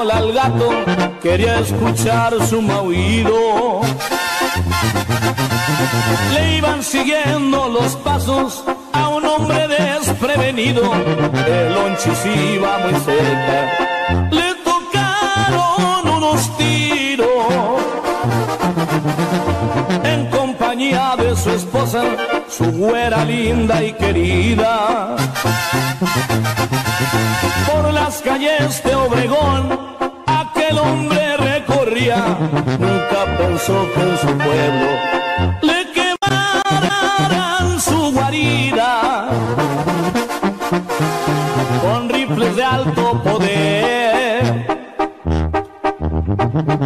al gato, quería escuchar su maullido. Le iban siguiendo los pasos a un hombre desprevenido. El lonchis iba muy cerca, le tocaron unos tiros. En compañía de su esposa, su güera linda y querida. Las calles de Obregón, aquel hombre recorría, nunca pensó que en su pueblo le quemaran su guarida. Con rifles de alto poder,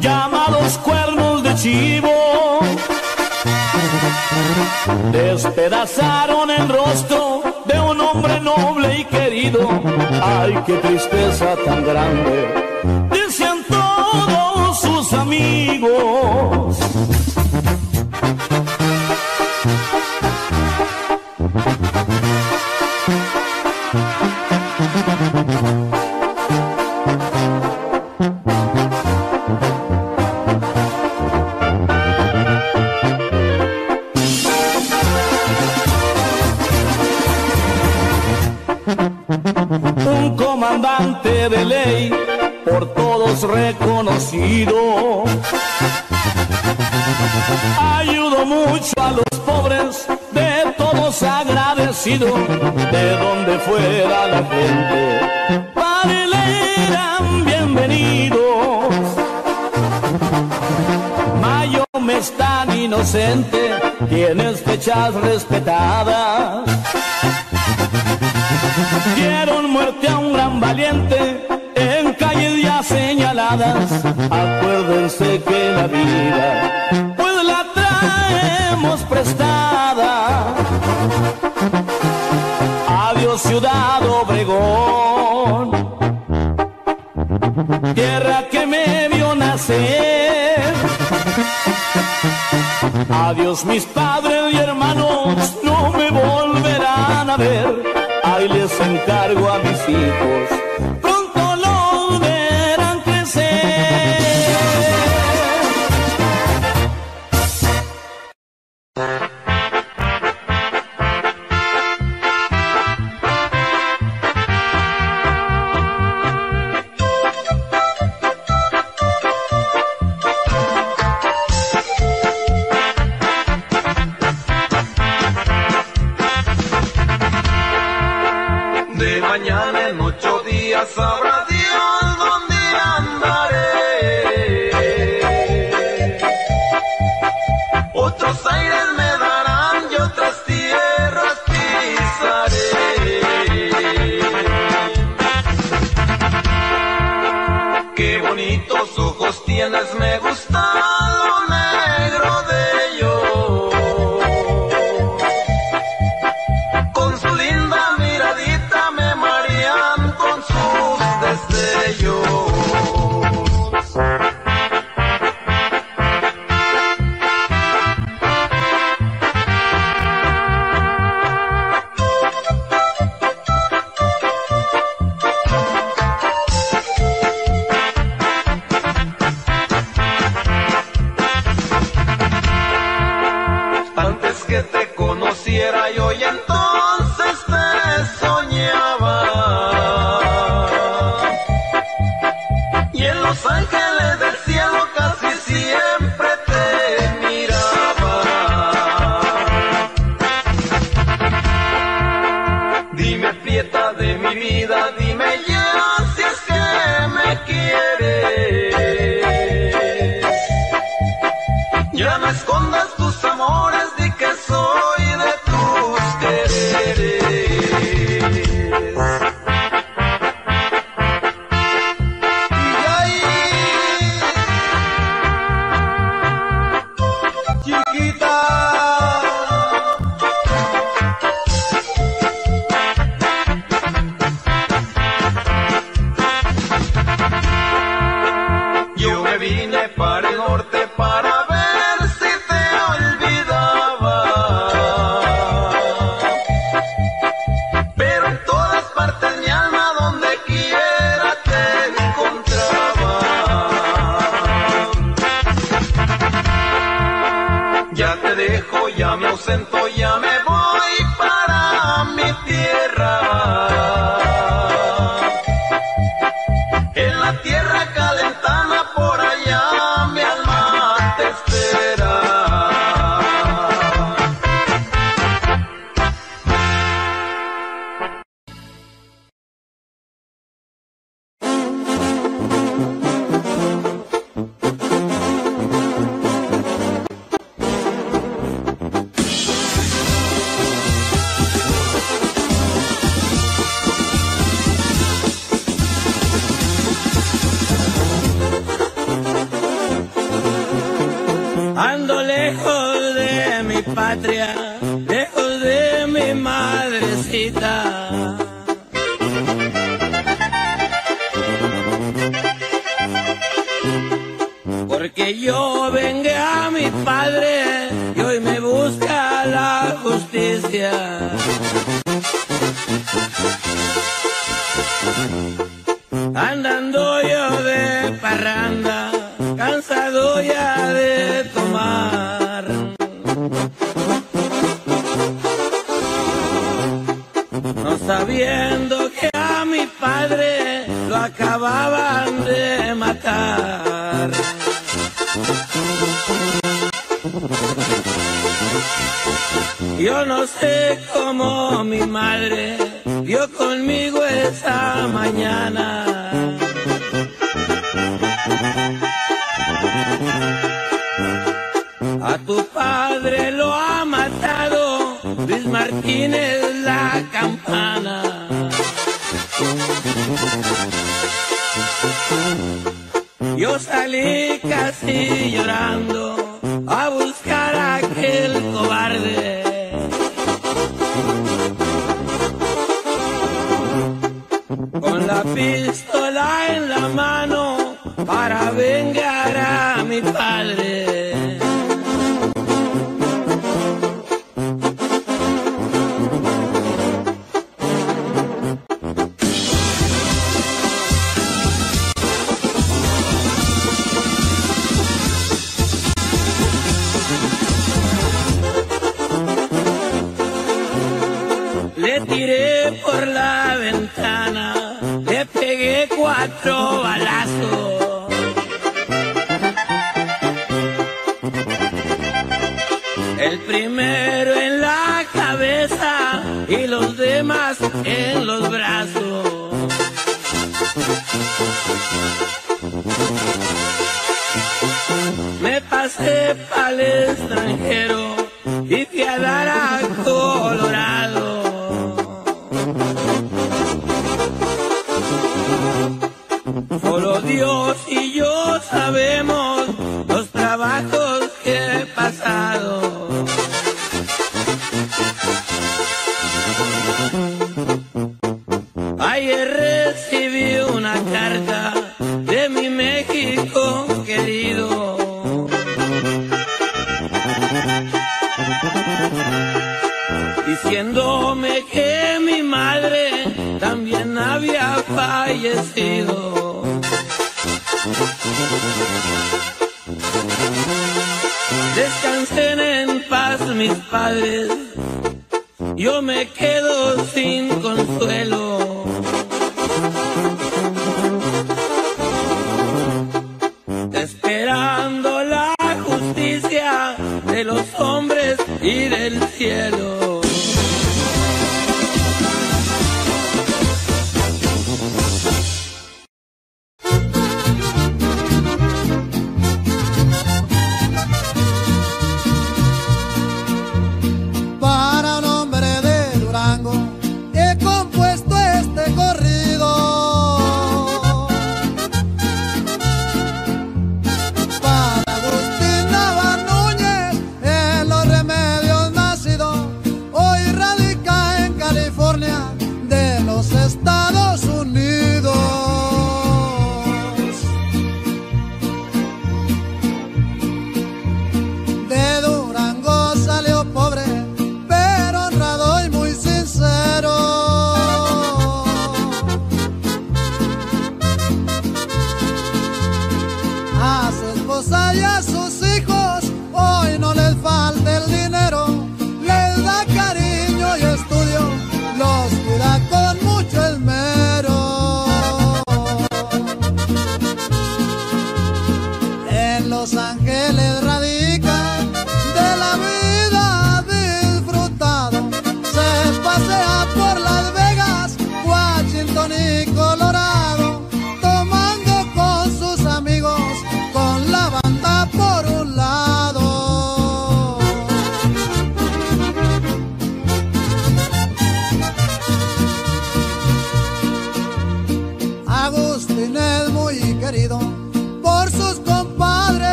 llamados cuernos de chivo despedazaron el rostro Ay, qué tristeza tan grande, decían todos sus amigos. De donde fuera la gente, para eran bienvenidos. Mayo me es tan inocente, tienes fechas respetadas. Dieron muerte a un gran valiente en calles ya señaladas. Adiós mis padres y hermanos, no me volverán a ver. Ahí les encargo a mis hijos, cantor.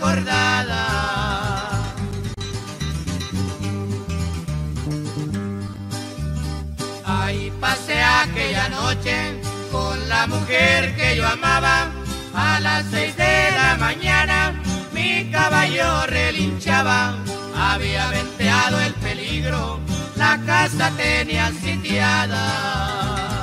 Pelea la cordada. Ahí pasé aquella noche con la mujer que yo amaba. A las seis de la mañana mi caballo relinchaba. Había venteado el peligro, la casa tenía sitiada.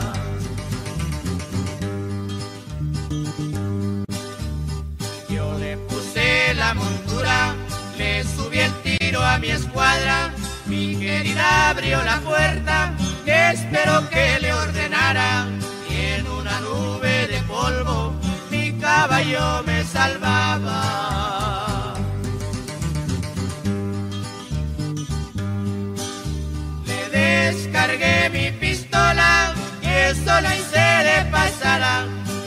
A mi escuadra. Mi querida abrió la puerta, espero que le ordenara. Y en una nube de polvo, mi caballo me salvaba. Le descargué mi pistola y eso la hice de pasada.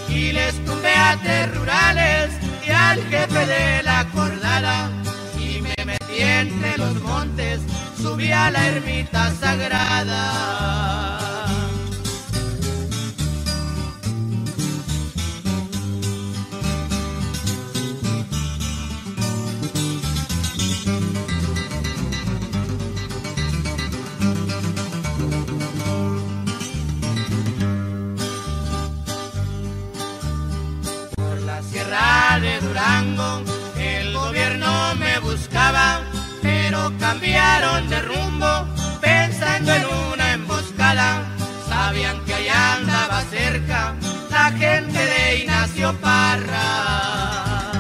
Y les tumbé a rurales y al jefe de la cordada. Montes, subí a la ermita sagrada. Por la sierra de Durango el gobierno me buscaba, cambiaron de rumbo pensando en una emboscada. Sabían que allá andaba cerca la gente de Ignacio Parra.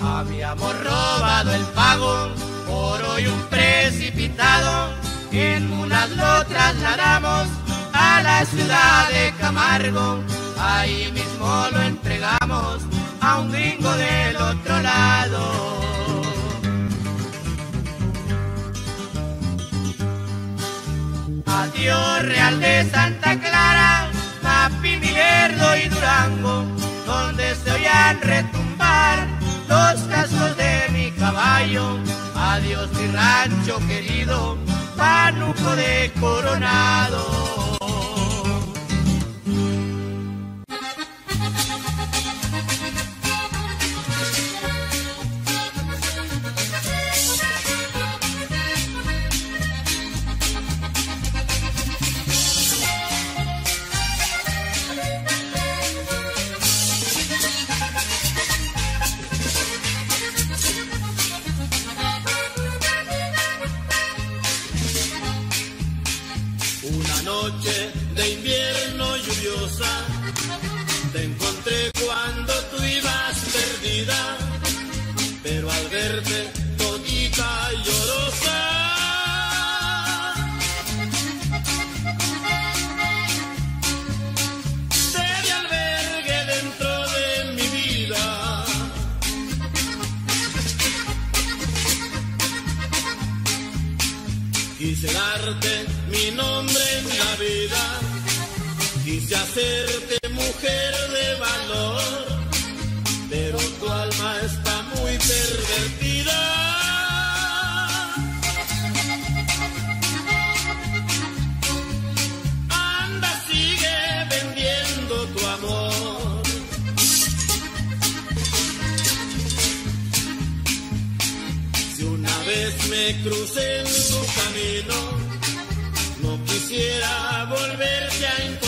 Habíamos robado el pago, oro y un precipitado. En unas lo trasladamos a la ciudad de Camargo. Ahí mismo lo entregamos a un gringo del otro lado. Adiós Real de Santa Clara, Mapi, Milerdo y Durango, donde se oían retumbar los cascos de mi caballo. Adiós mi rancho querido, panuco de coronado. verte, boquita llorosa. Te albergue dentro de mi vida. Quise darte mi nombre en la vida, quise hacerte mujer de valor, pero tu alma es pervertida. Anda, sigue vendiendo tu amor. Si una vez me crucé en tu camino, no quisiera volverte a encontrar.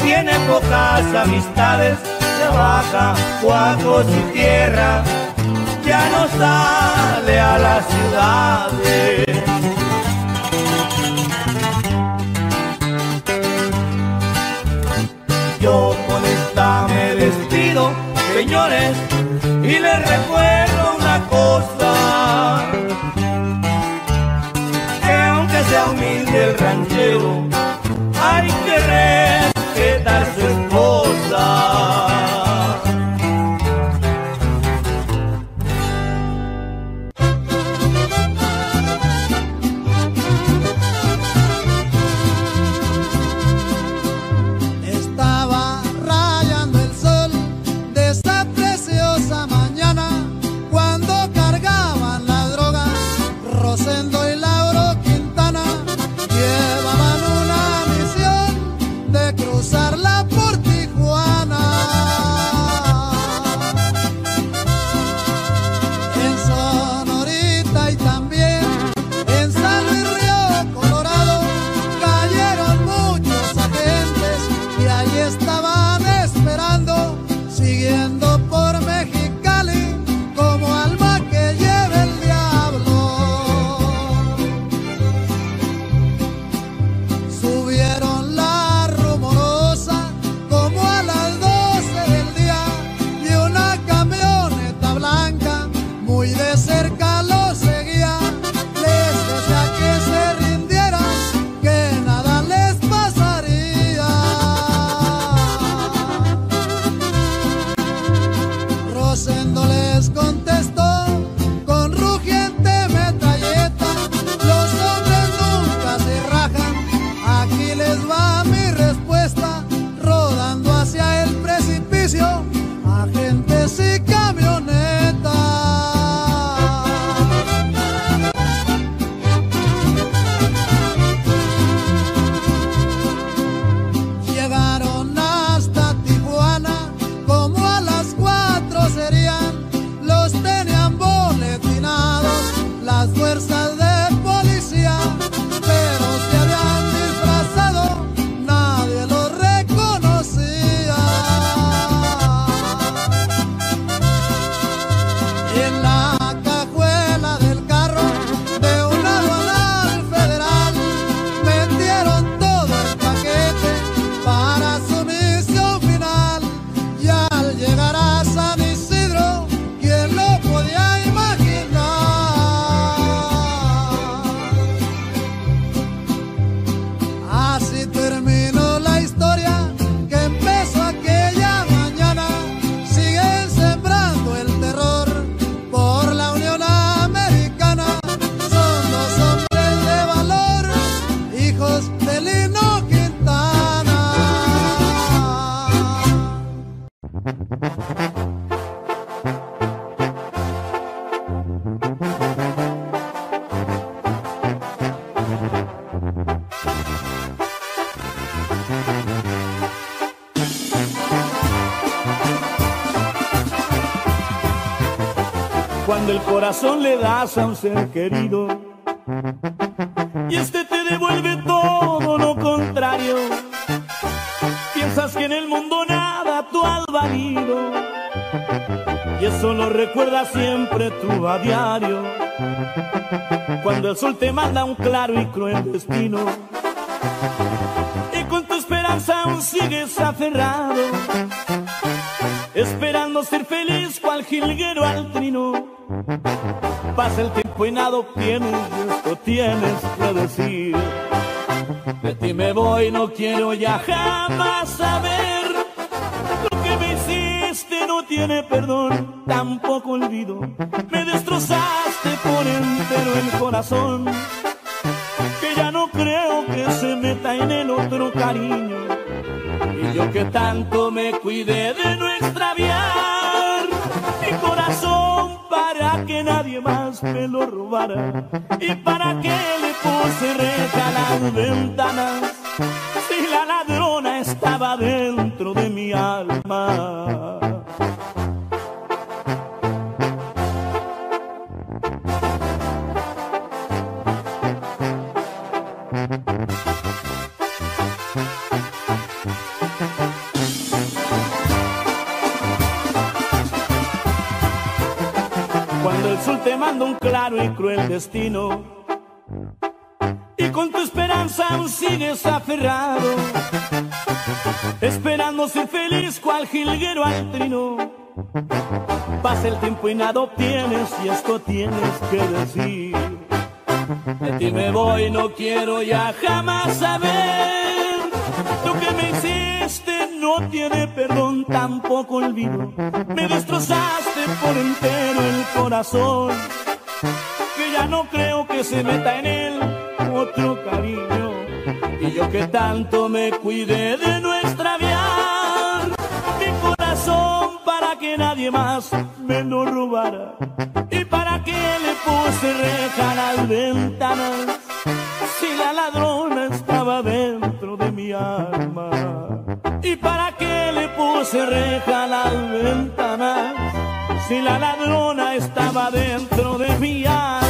tiene pocas amistades, trabaja cuaco su tierra, ya no sale a las ciudades. Yo con esta me despido, señores, y les recuerdo una cosa, que aunque sea humilde el ranchero, hay que respetar su esposa. Le das a un ser querido y este te devuelve todo lo contrario. Piensas que en el mundo nada tú has valido y eso lo recuerda siempre tú a diario. Cuando el sol te manda un claro y cruel destino y con tu esperanza aún sigues aferrado, esperando ser feliz cual jilguero al trino. Pasa el tiempo y nada obtienes, esto tienes que decir. De ti me voy, no quiero ya jamás saber lo que me hiciste, no tiene perdón, tampoco olvido. Me destrozaste por entero el corazón, que ya no creo que se meta en el otro cariño. Y yo que tanto me cuidé de no extraviar que nadie más me lo robara y para que le puse reja las ventanas si la ladrona estaba dentro de mi alma. Te manda un claro y cruel destino y con tu esperanza aún sigues aferrado, esperando ser feliz cual jilguero al trino. Pasa el tiempo y nada obtienes y esto tienes que decir. De ti me voy, no quiero ya jamás saber no tiene perdón, tampoco olvido. Me destrozaste por entero el corazón, que ya no creo que se meta en él otro cariño. Y yo que tanto me cuidé de no extraviar mi corazón para que nadie más me lo robara. Y para que le puse reja las ventanas si la ladrona estaba dentro de mi alma. ¿Y para qué le puse reja a las ventanas si la ladrona estaba dentro de mi alma?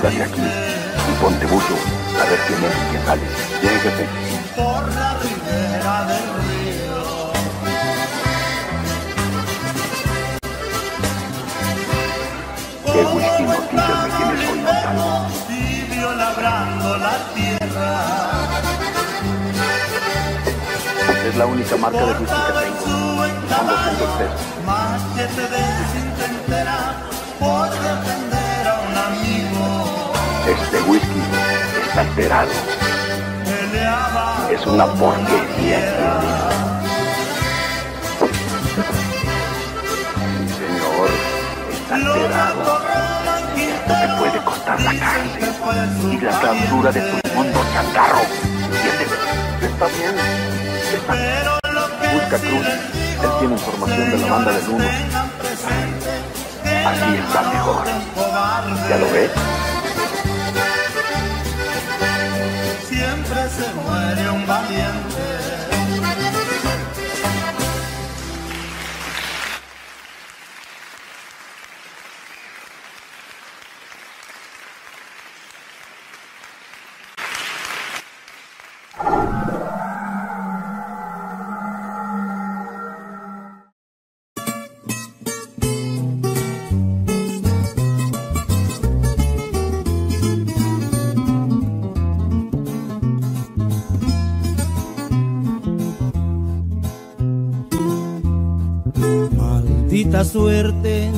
Quédate aquí y ponte buzo a ver quién entra y quién sale. Jefe. por la ribera del río. Qué whisky noticias me tienes hoy, Montalvo. Tibio labrando la tierra. Es la única marca de whisky que tengo. Son 200 pesos. Machete de cinta entera por defender a un amigo. Este whisky. Peleaba Es una porquería. Sí, señor, está alterado. Te puede costar la cárcel y la clausura de tu mundo chantarro. Está bien. Está bien. Busca Cruz. Él tiene información de la banda del uno. Así está mejor. ¿Ya lo ves? Siempre se muere un valiente. Suerte,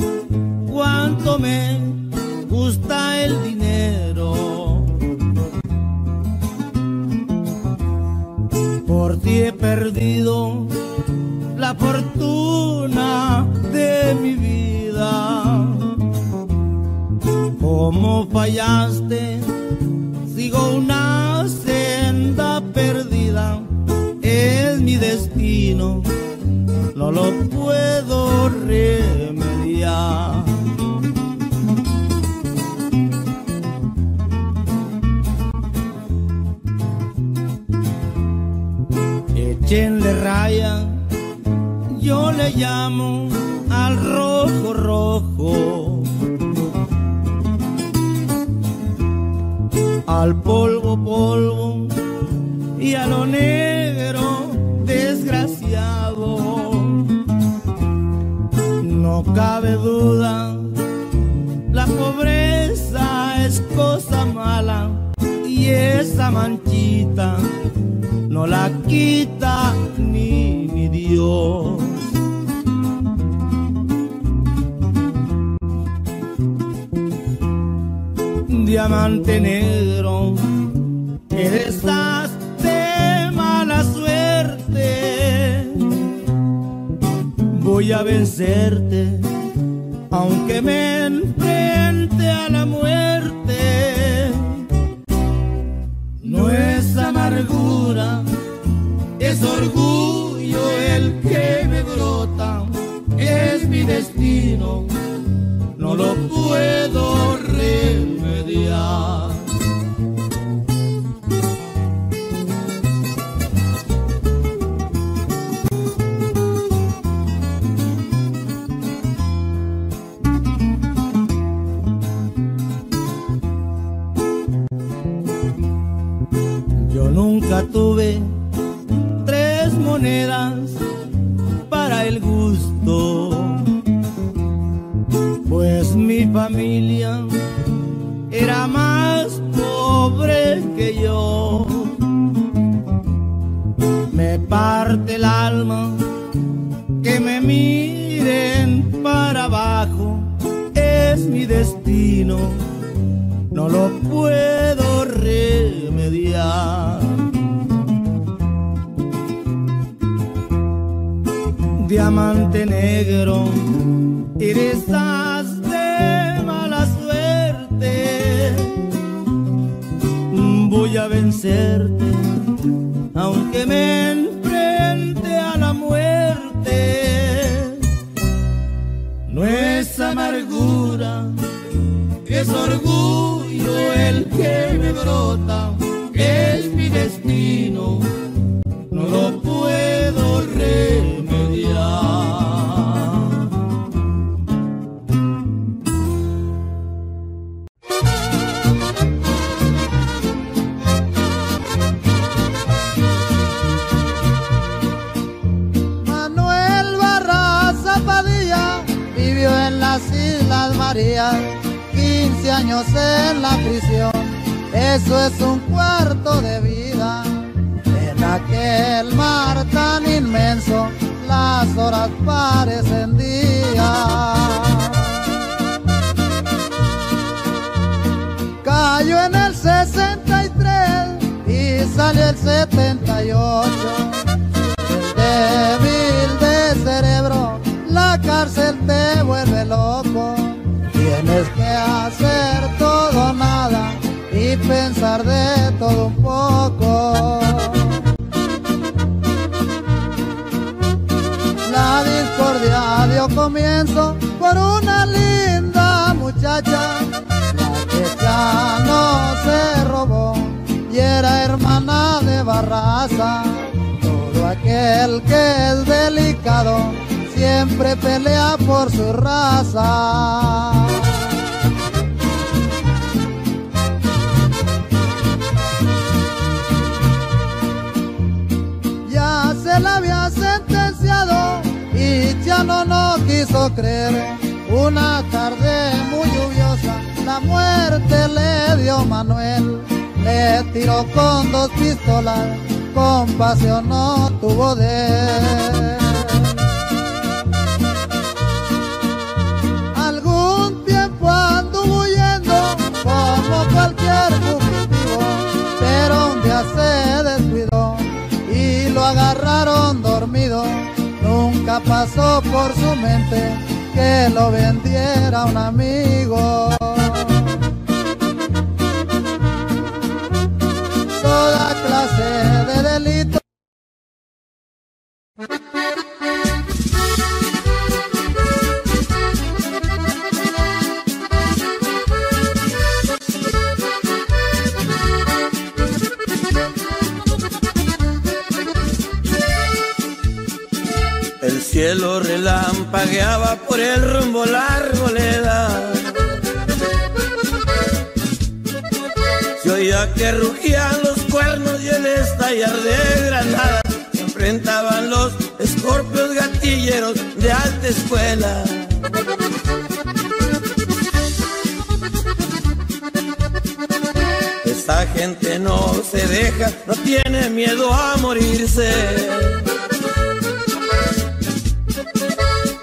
puedo remediar. Diamante negro, irisas de mala suerte, voy a vencerte, aunque me enfrente a la muerte. No es amargura, es orgullo el que me brota, es 15 años en la prisión, eso es un cuarto de vida. En aquel mar tan inmenso, las horas parecen días. Cayó en el 63 y salió el 78 débil de cerebro, la cárcel te vuelve loco. Tienes que hacer todo nada y pensar de todo un poco. La discordia dio comienzo por una linda muchacha, la que ya no se robó y era hermana de Barraza. Todo aquel que es delicado siempre pelea por su raza. La había sentenciado y ya no no quiso creer. Una tarde muy lluviosa, la muerte le dio Manuel. Le tiró con dos pistolas, compasión no tuvo de él. Agarraron dormido. Nunca pasó por su mente que lo vendiera un amigo. De granadas. Se enfrentaban los escorpios gatilleros de alta escuela. Esta gente no se deja, no tiene miedo a morirse.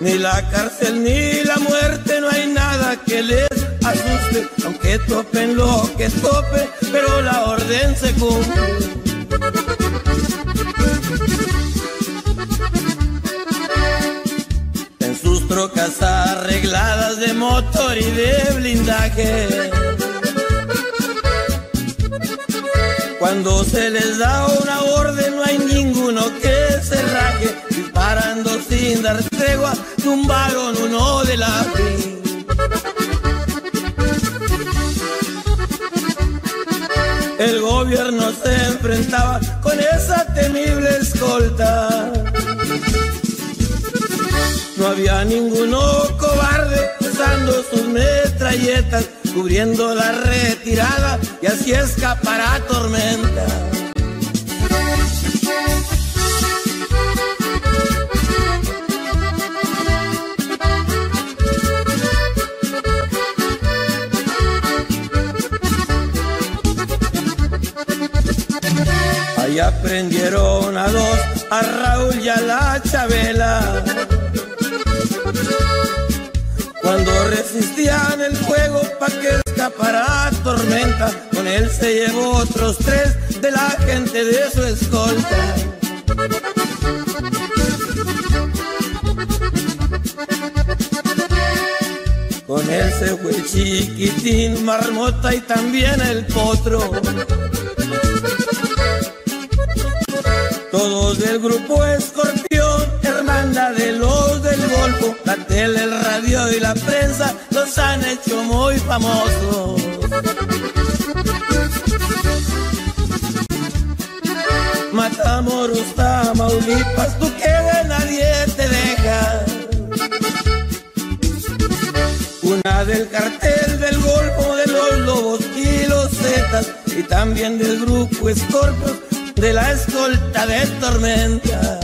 Ni la cárcel ni la muerte, no hay nada que les asuste, aunque topen lo que tope, pero la orden se cumple. Trocas arregladas de motor y de blindaje. Cuando se les da una orden no hay ninguno que se raje, disparando sin dar tregua, tumbaron uno de la fin. El gobierno se enfrentaba con esa temible escolta. No había ninguno cobarde usando sus metralletas, cubriendo la retirada y así escapará tormenta. Allá aprendieron a dos, a Raúl y a la Chabela cuando resistían el fuego pa' que escapara tormenta, con él se llevó otros tres de la gente de su escolta. Con él se fue el chiquitín, marmota y también el potro. Todos del grupo escorpión, hermana de los del golfo, la tele, la prensa los han hecho muy famosos. Matamoros, Tamaulipas, tú que de nadie te deja. Una del cartel del golfo de los lobos y los zetas y también del grupo Escorpios de la escolta de tormenta.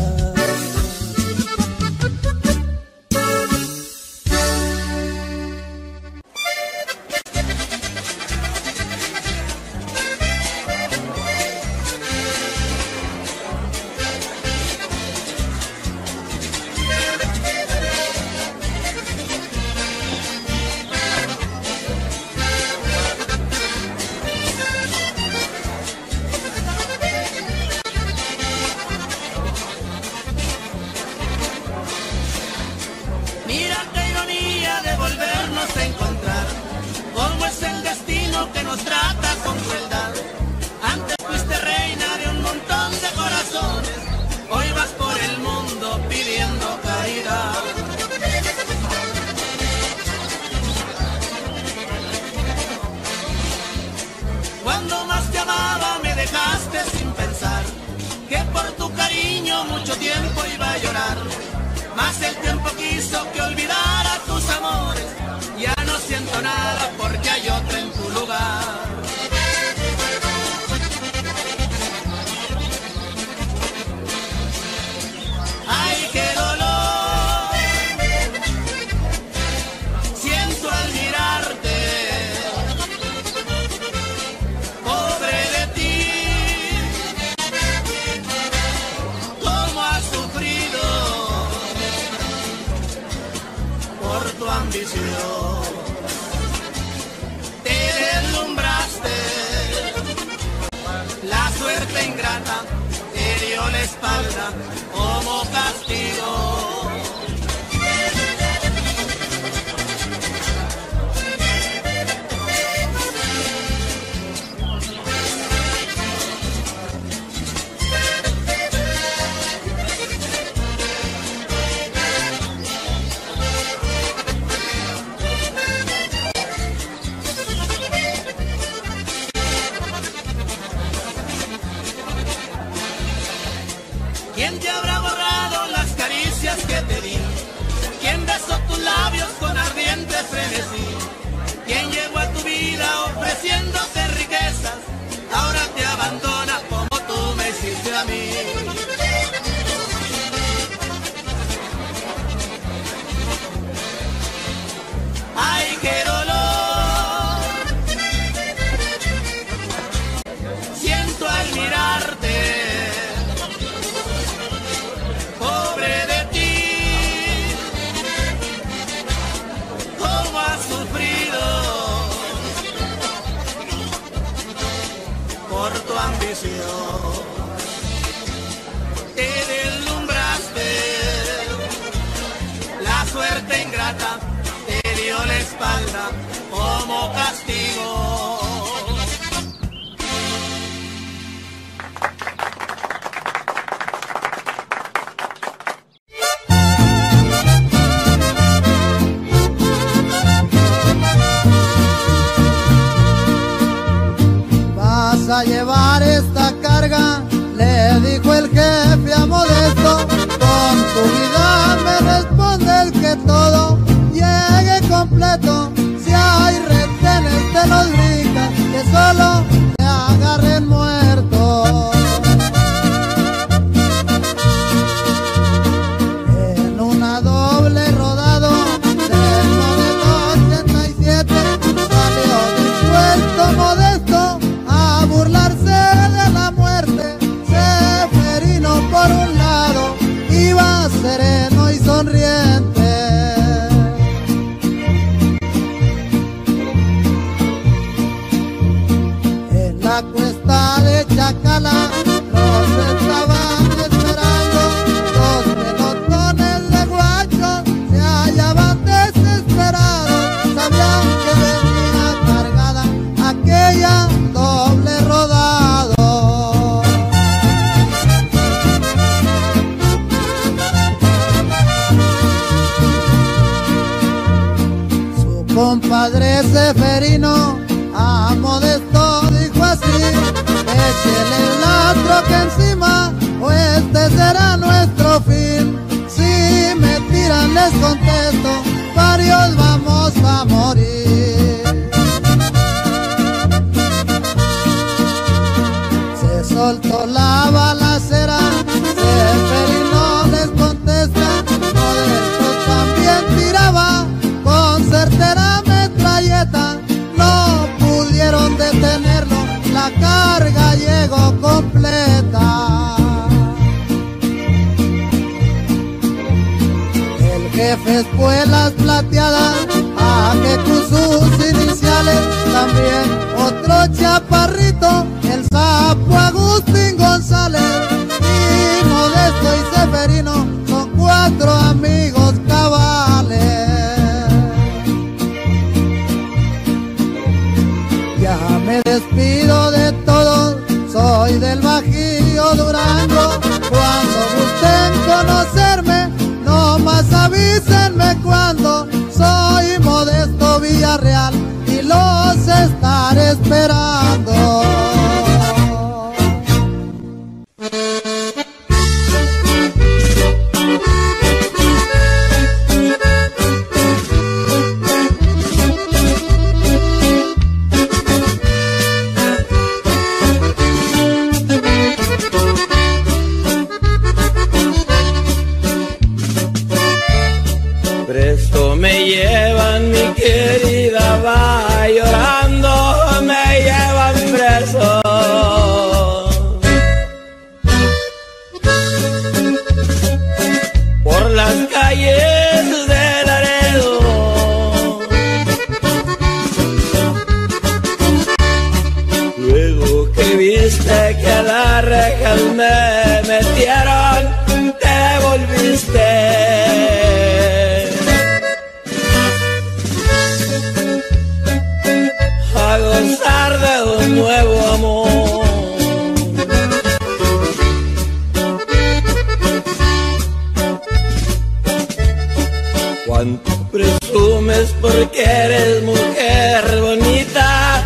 porque eres mujer bonita,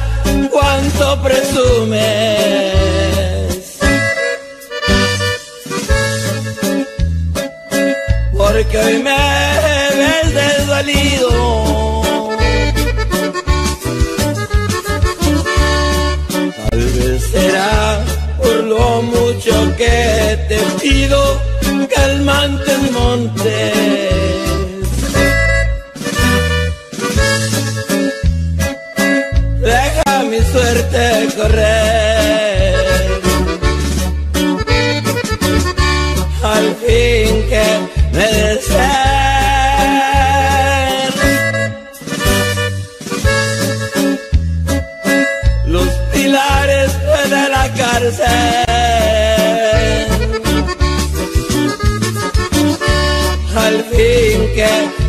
cuánto presumes. Porque hoy me ves desvalido. Tal vez será por lo mucho que te pido, calmantes montes.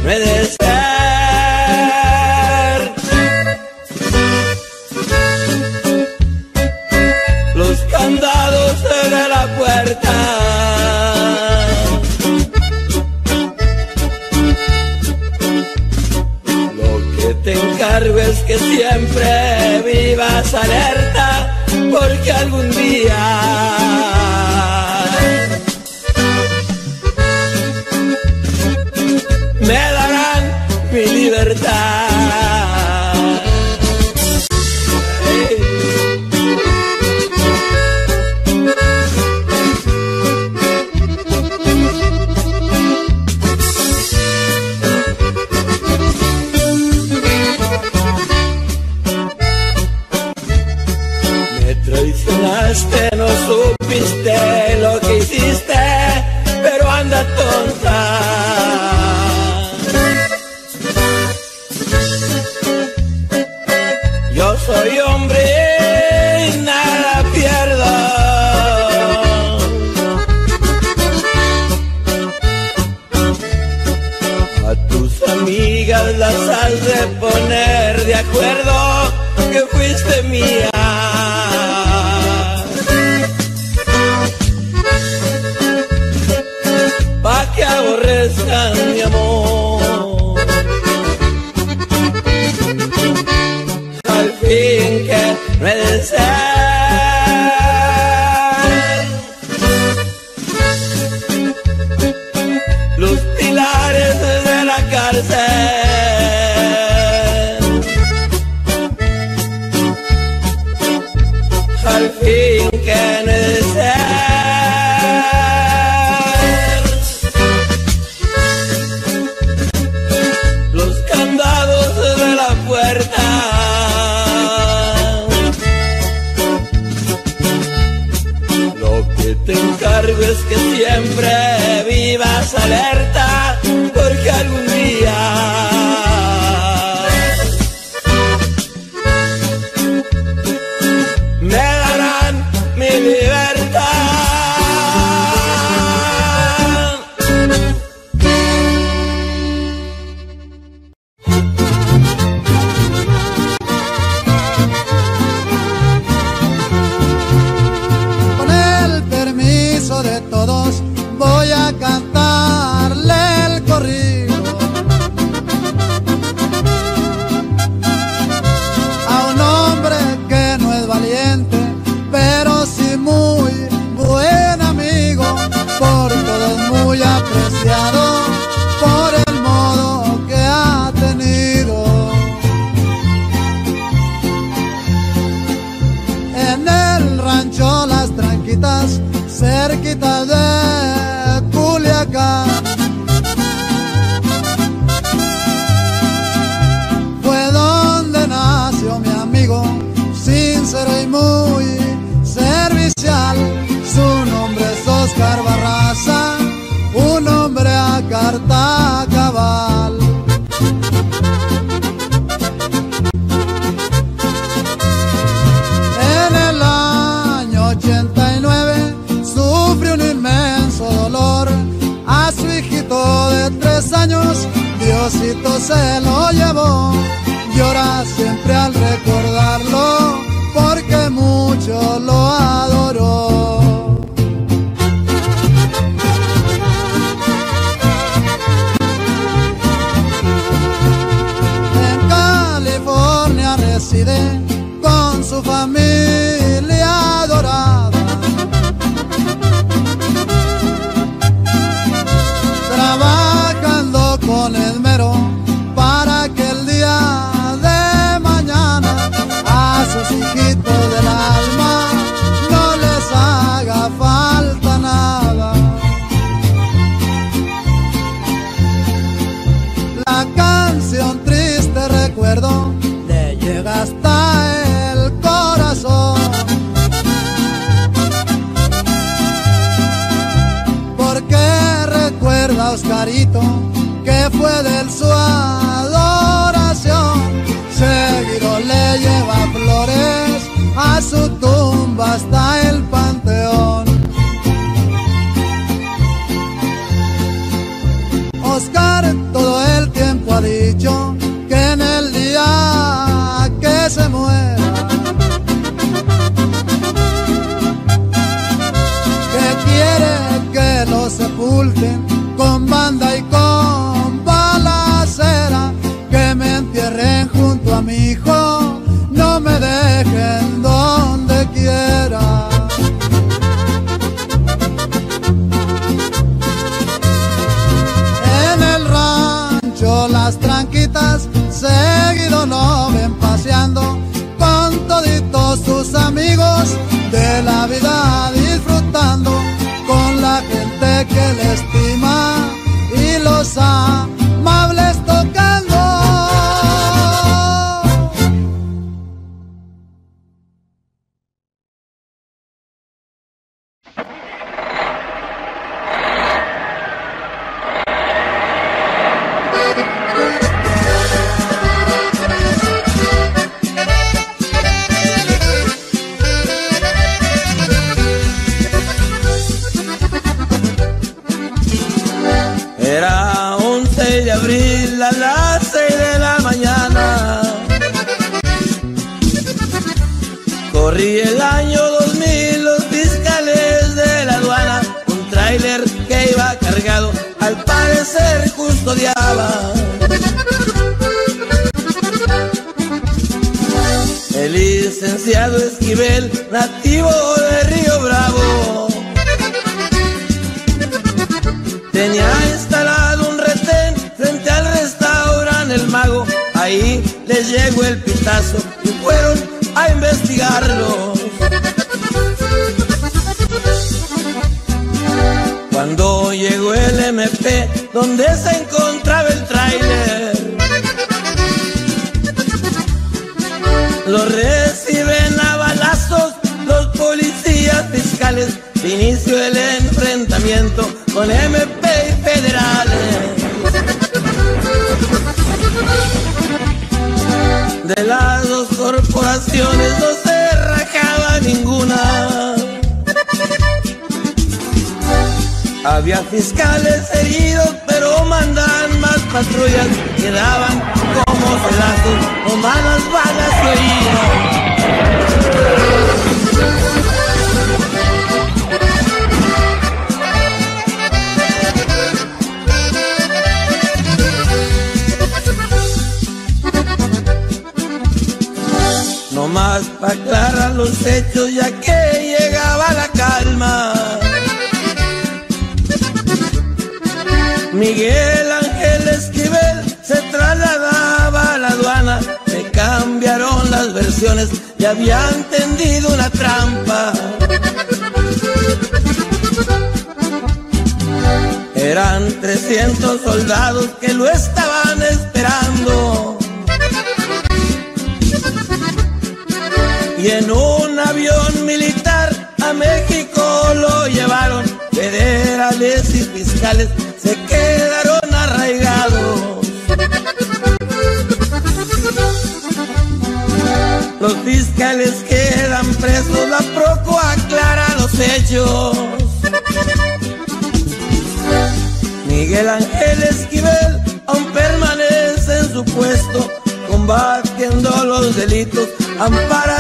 Redes. Patrullas. Quedaban como pedazos, o malas balas se oían. No más para aclarar los hechos, ya que llegaba la calma. Miguel versiones habían tendido una trampa. Eran 300 soldados que lo estaban esperando. Y en un avión militar a México lo llevaron. Federales y fiscales fiscales quedan presos, la Proco aclara los hechos. Miguel Ángel Esquivel aún permanece en su puesto, combatiendo los delitos, amparado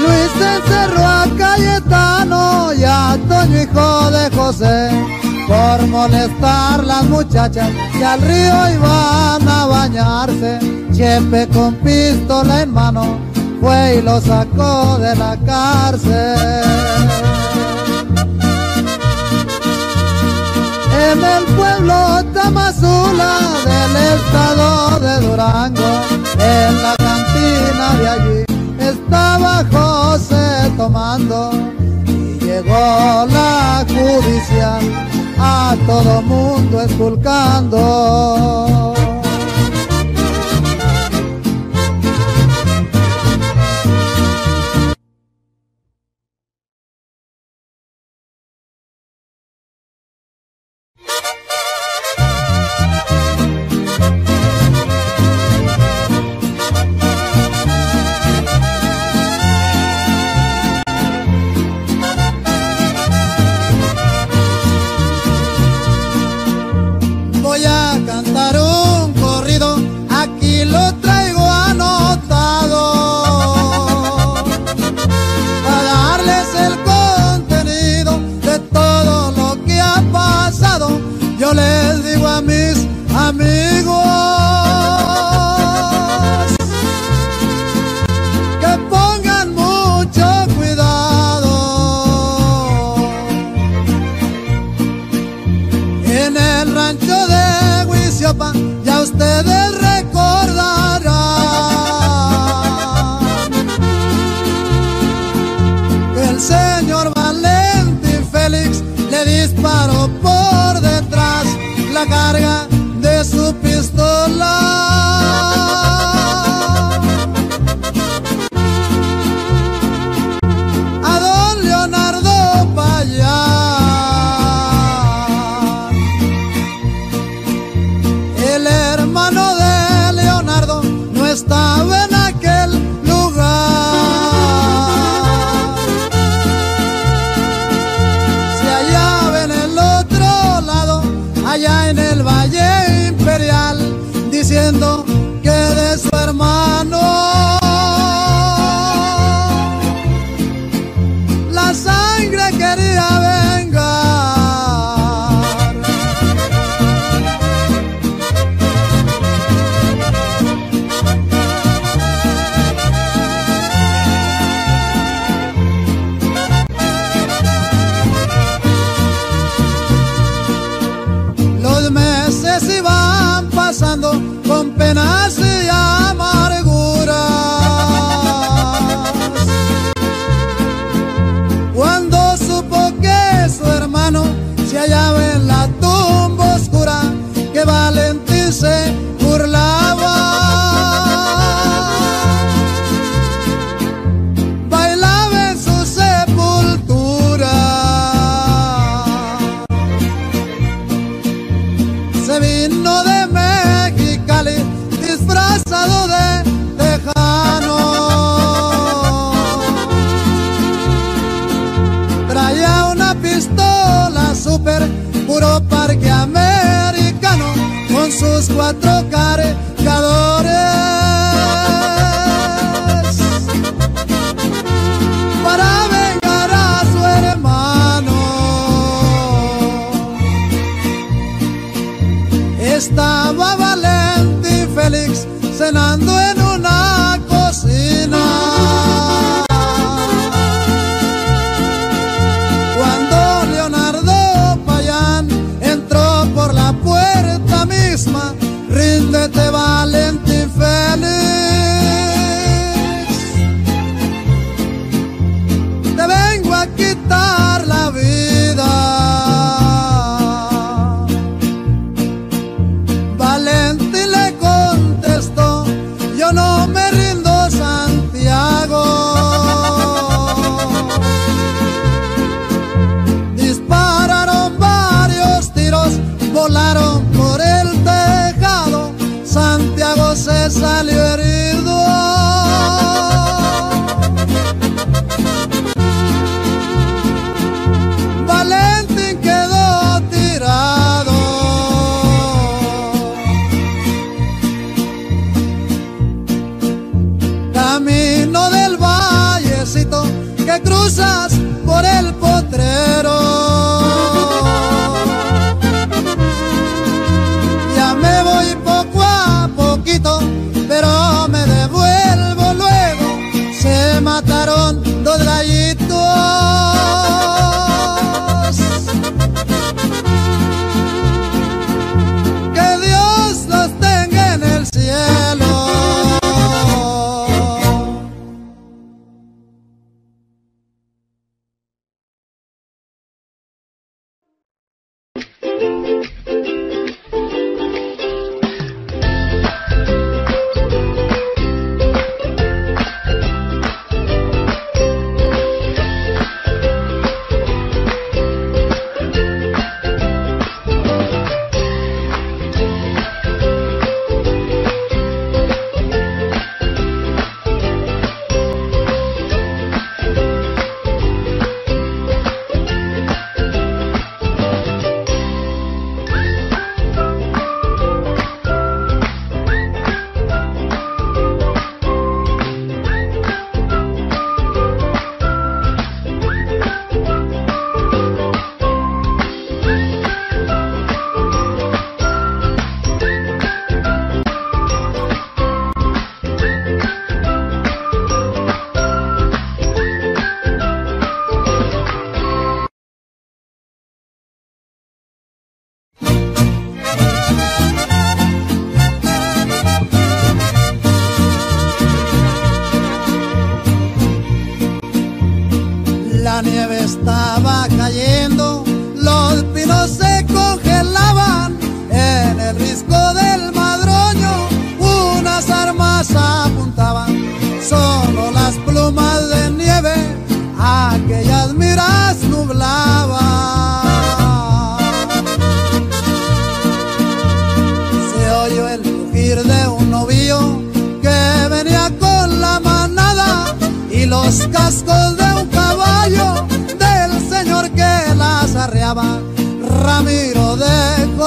Luis encerró a Cayetano y a Toño, hijo de José, por molestar las muchachas que al río iban a bañarse. Chepe con pistola en mano fue y lo sacó de la cárcel. En el pueblo Tamazula del estado de Durango, en la cantina de allí, estaba José tomando y llegó la judicial a todo mundo esculcando.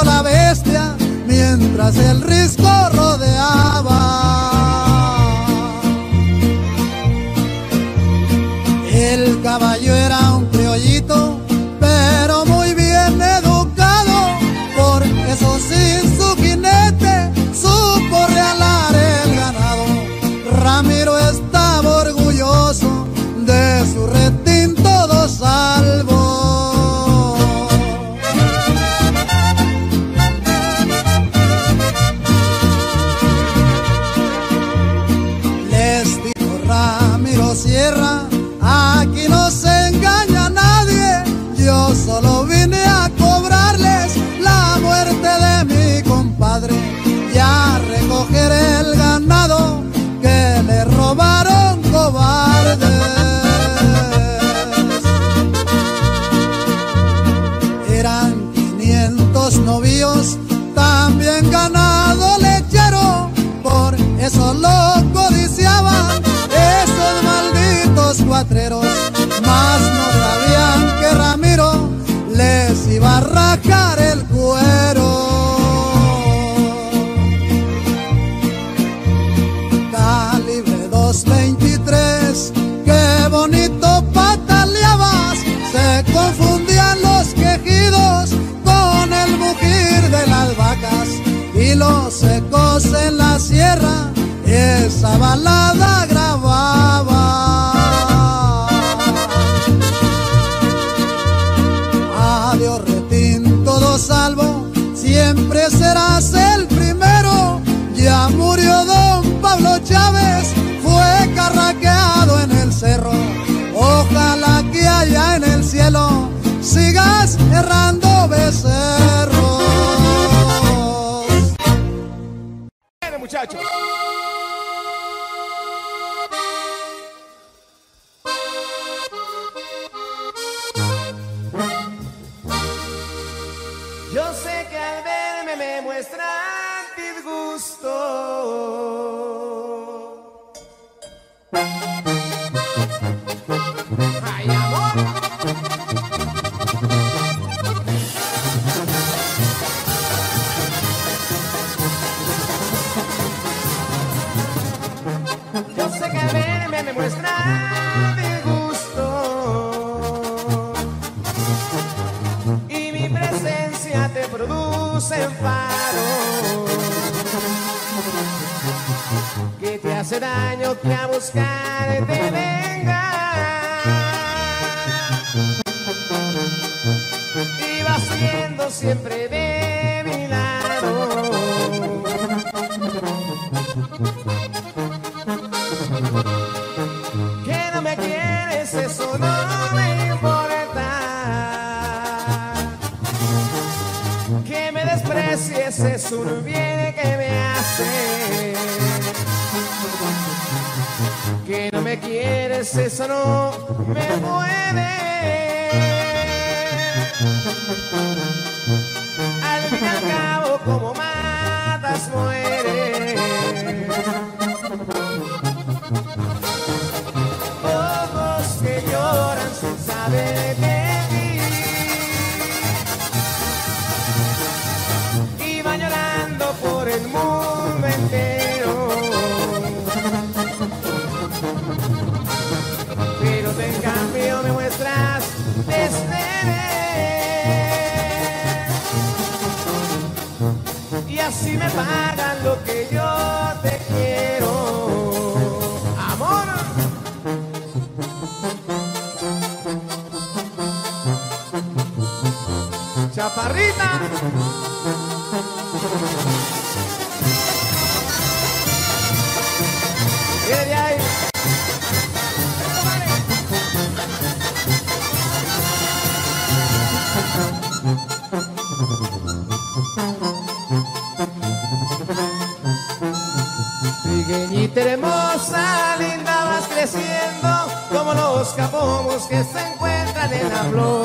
La bestia mientras el risco rodeaba. Pagan lo que yo te quiero. Amor. Chaparrita. hablo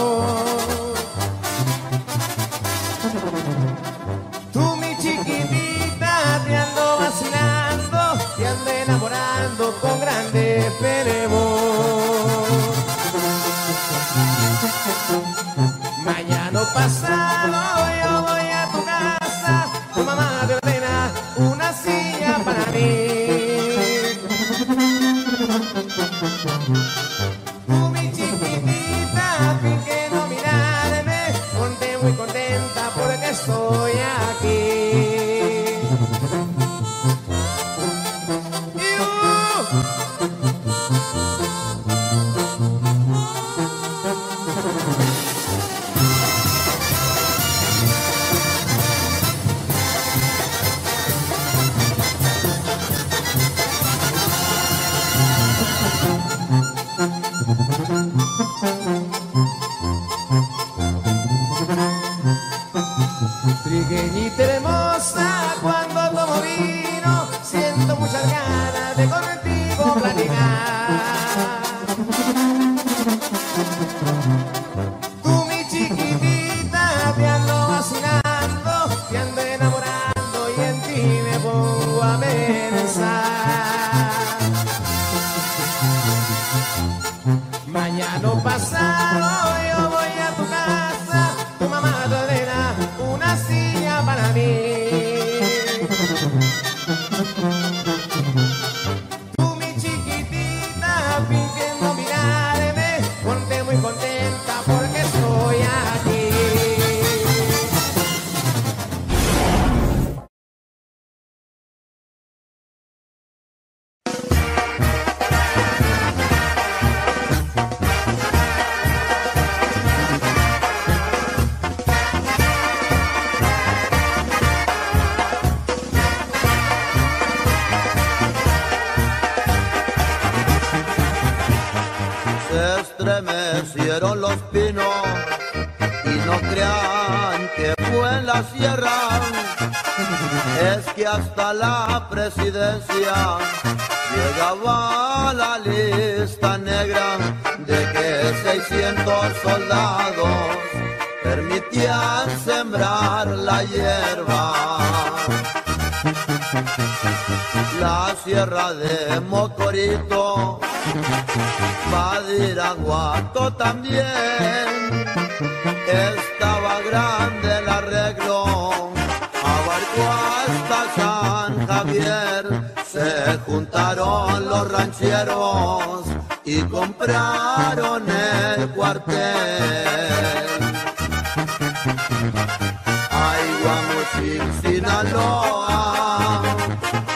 Hay Guamuchil, Sinaloa,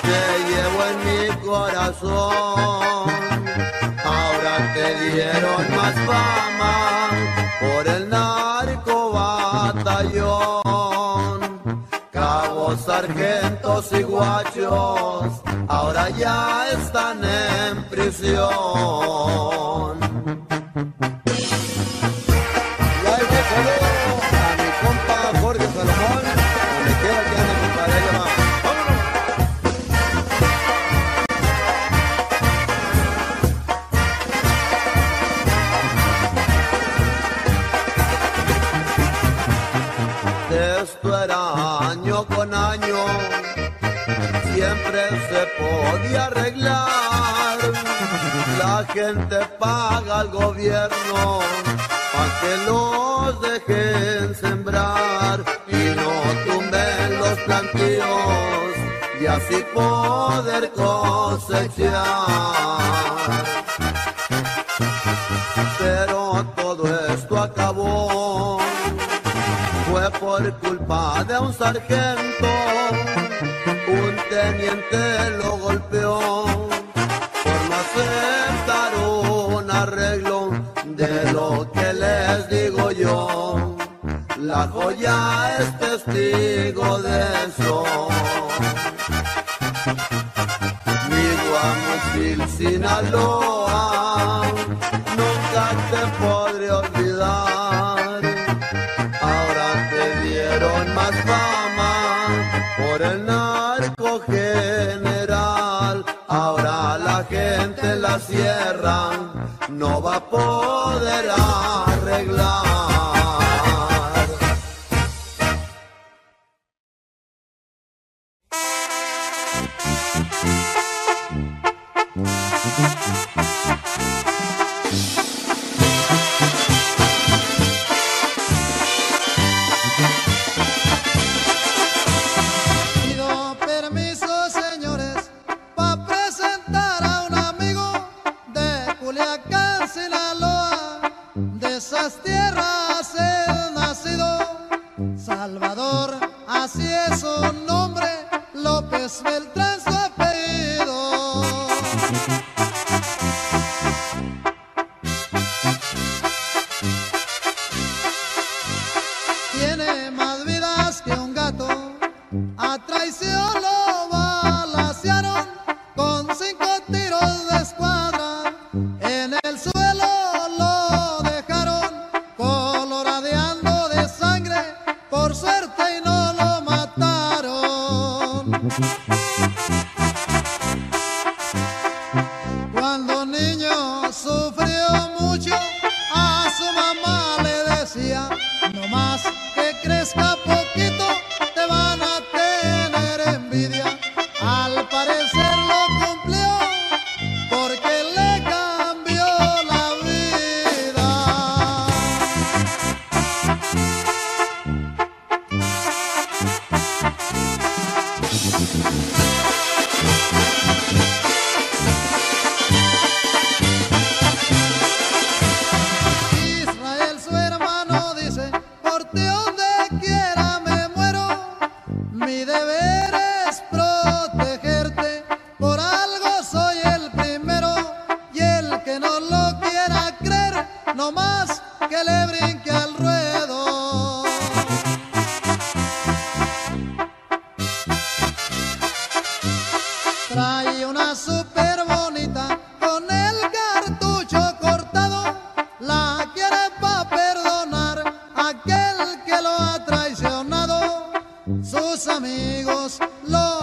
te llevo en mi corazón. Ahora te dieron más fama por el narco batallón. Cabos, sargentos y guachos, ahora ya están en prisión. al gobierno para que los dejen sembrar y no tumben los plantíos y así poder cosechar. Pero todo esto acabó, fue por culpa de un sargento es testigo de eso. Mi Guamuchil, Sinaloa, nunca te podré olvidar. Ahora te dieron más fama por el narco general. Ahora la gente la sierra no va a poder. sus amigos los.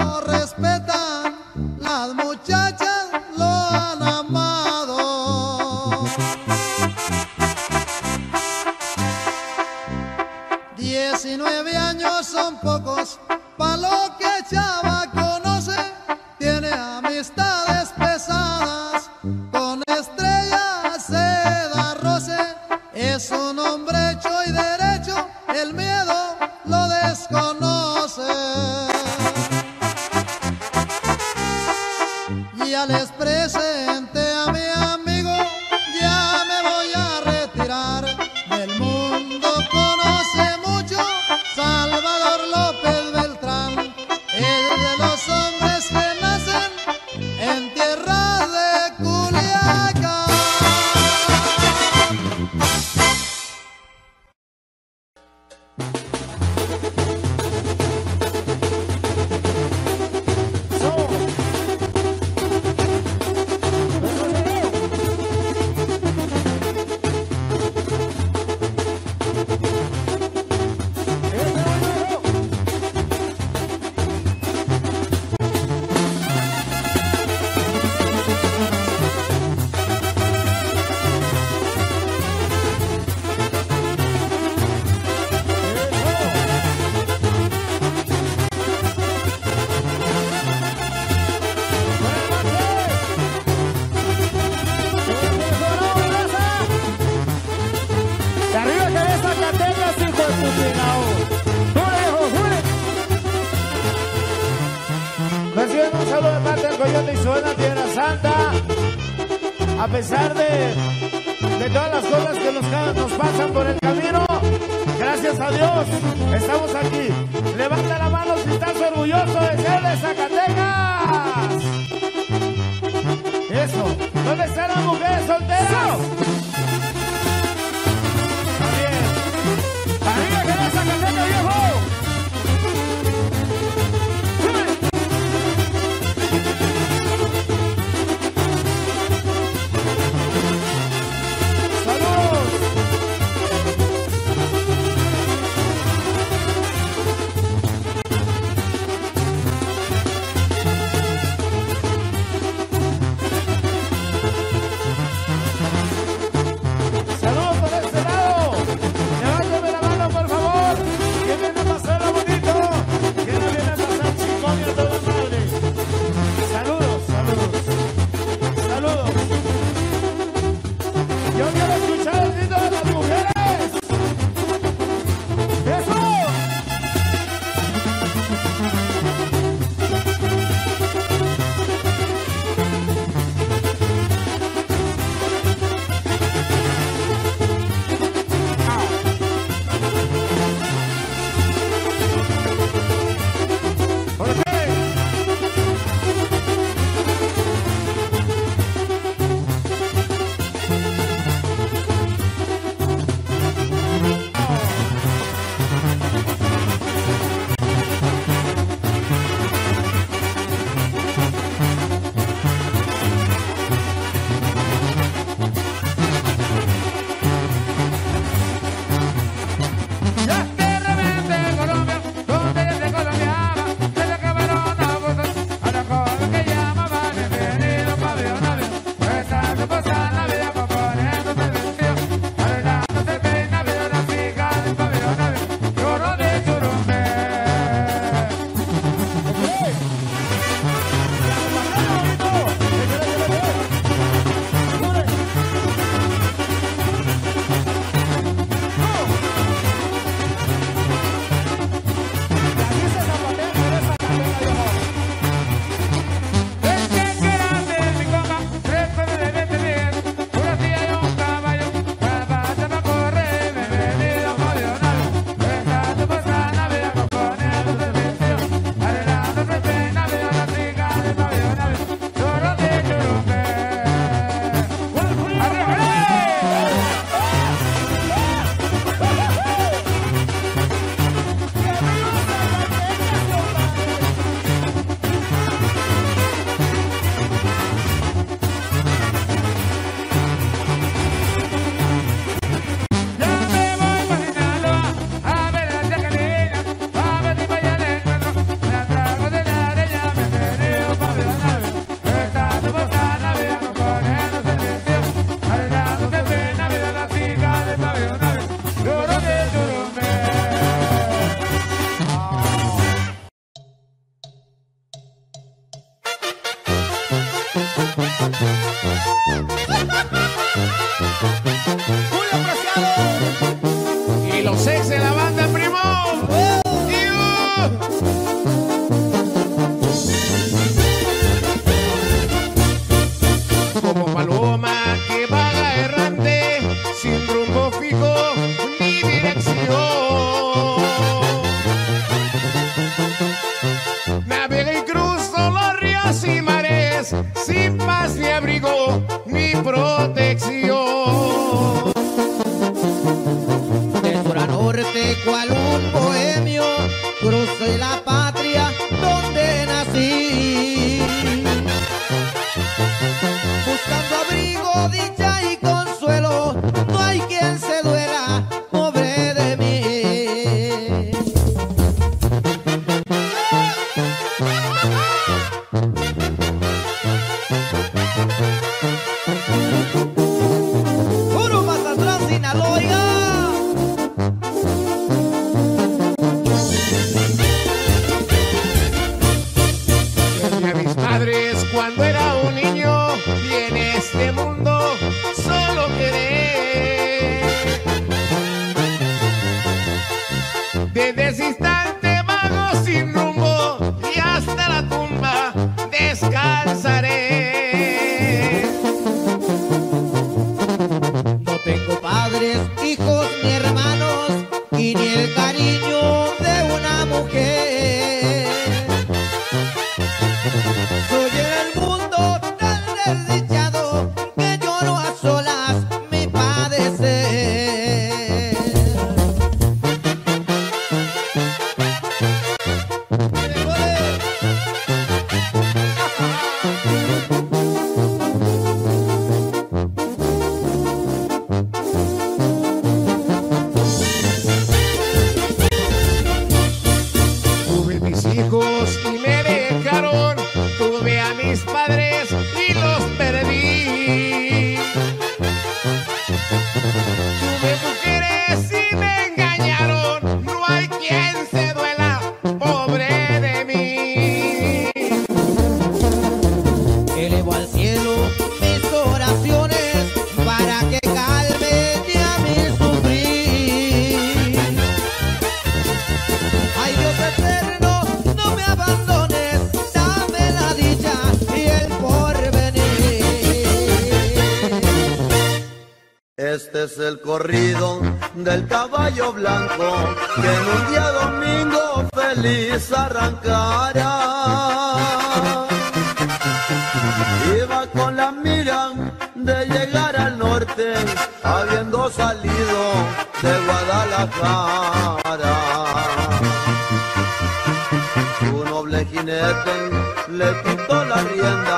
Le quitó la rienda,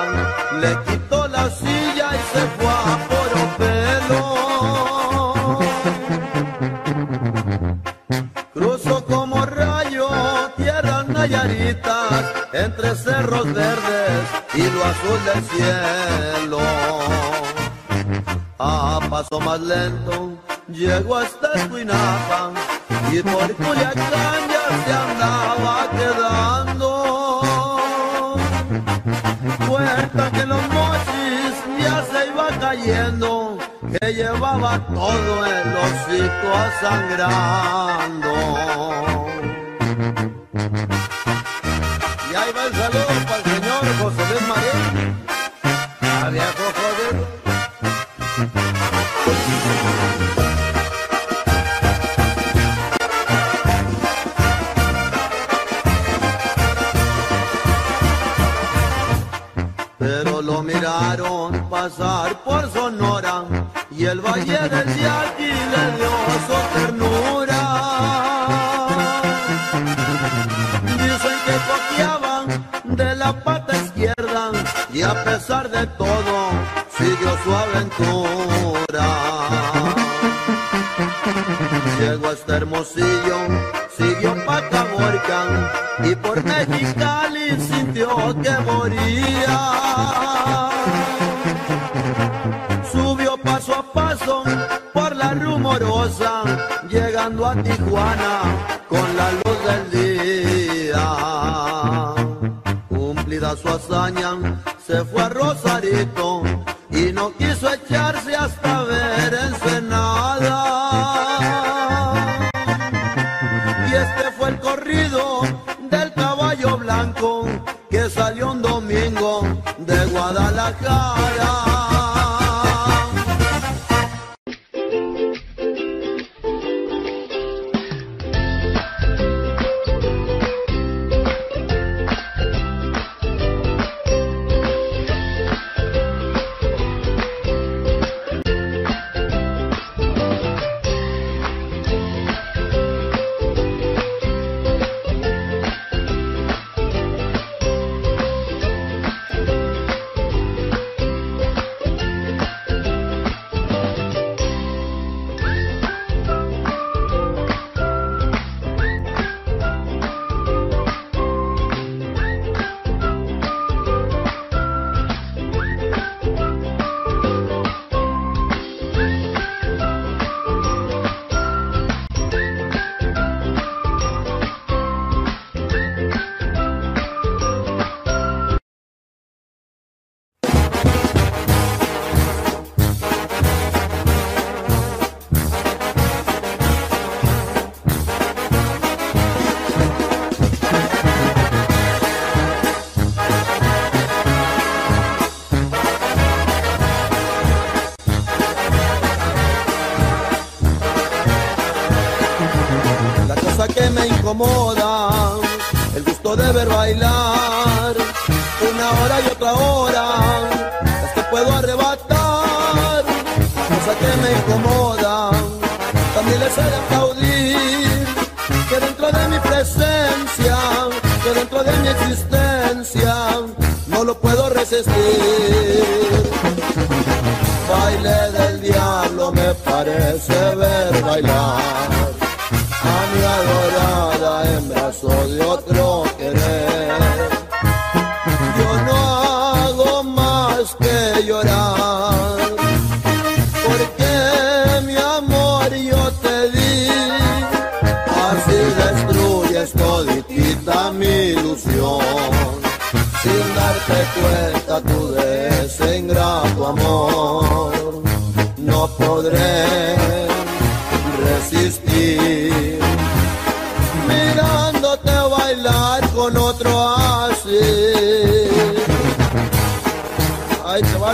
le quitó la silla y se fue a Poropelo. Cruzó como rayo tierras nayaritas entre cerros verdes y lo azul del cielo. A paso más lento llegó hasta Escuinapa y por Culiacán ya se andaba quedando. Iba cayendo, que llevaba todo el hocico sangrando. Y ahí va el saludo a pesar de todo siguió su aventura. Llegó hasta Hermosillo, siguió pa' Caborca y por Mexicali sintió que moría. Subió paso a paso por la rumorosa, llegando a Tijuana con la luz del día. Cumplida su hazaña, fue a Rosarito y no quiso echarse hasta ver Ensenada. Y este fue el corrido del caballo blanco que salió un domingo de Guadalajara. puerta tu desengrato amor. No podré resistir mirándote bailar con otro así. Ahí te va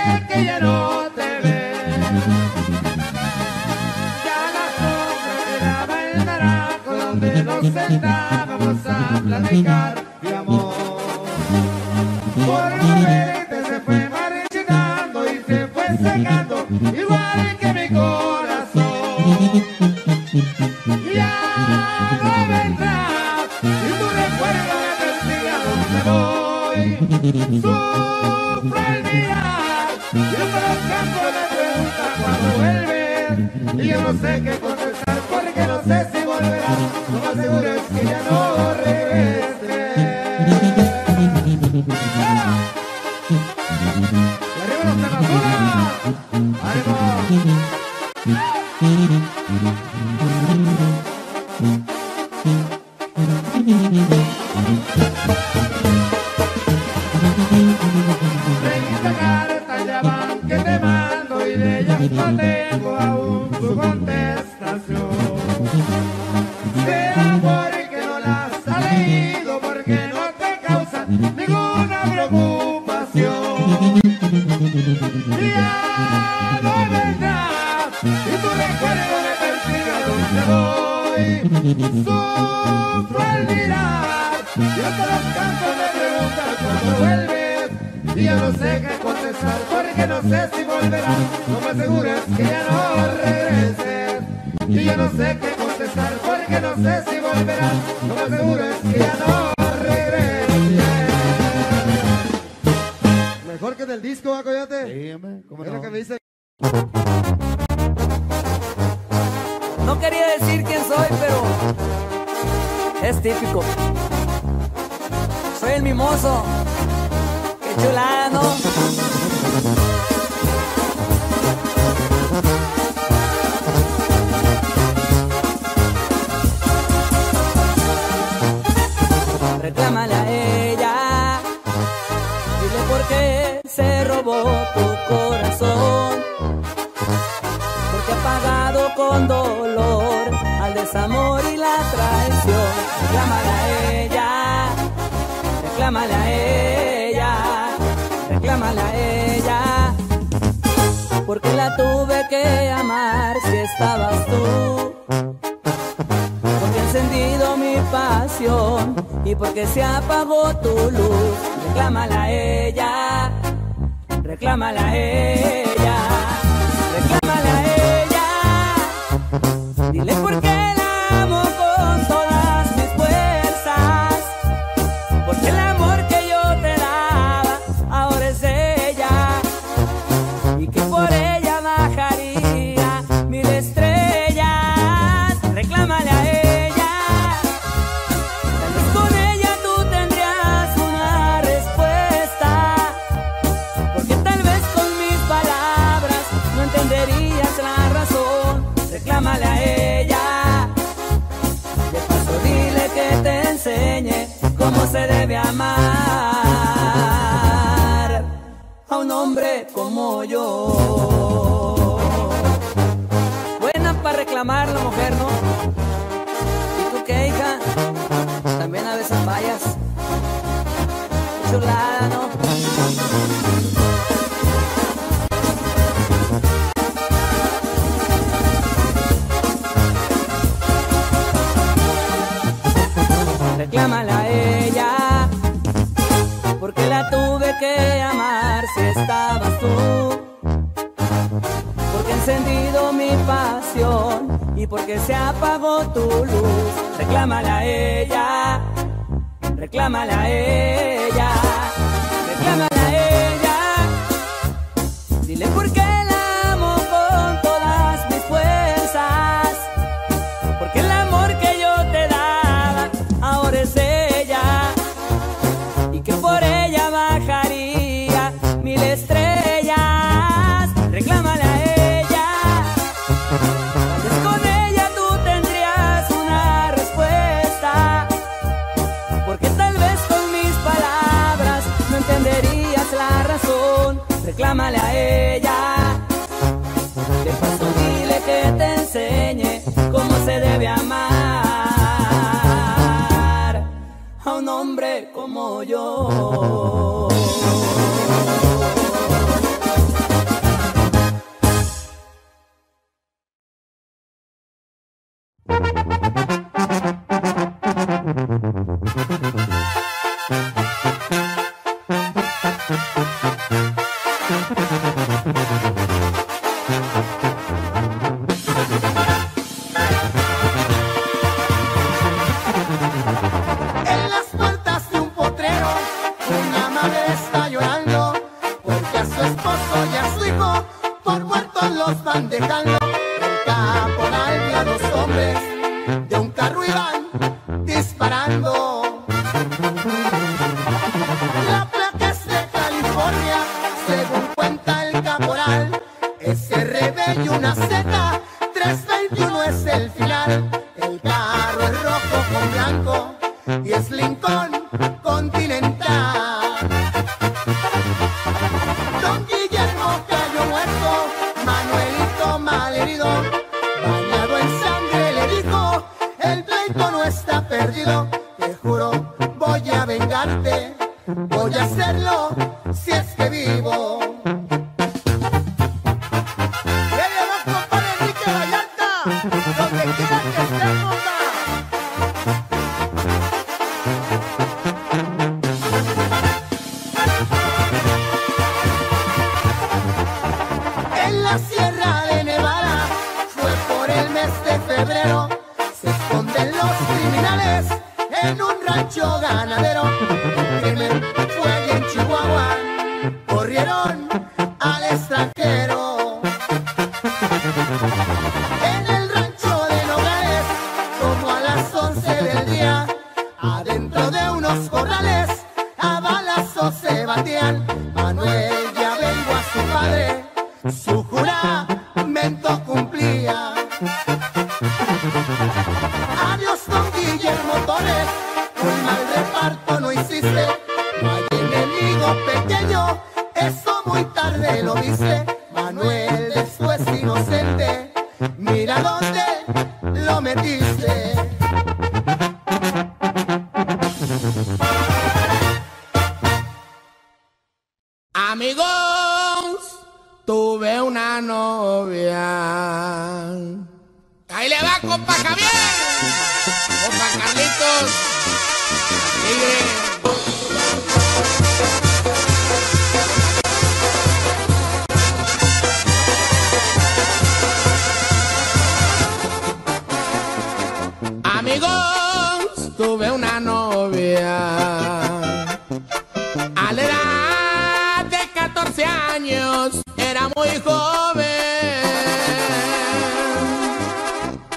la de. Reclámala a ella, reclámala a ella. amor.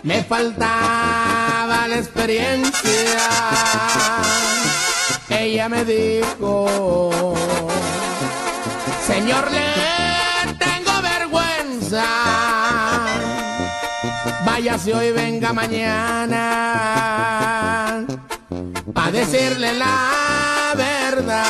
me faltaba la experiencia. Ella me dijo, señor, le tengo vergüenza. Váyase hoy, venga mañana, a decirle la verdad.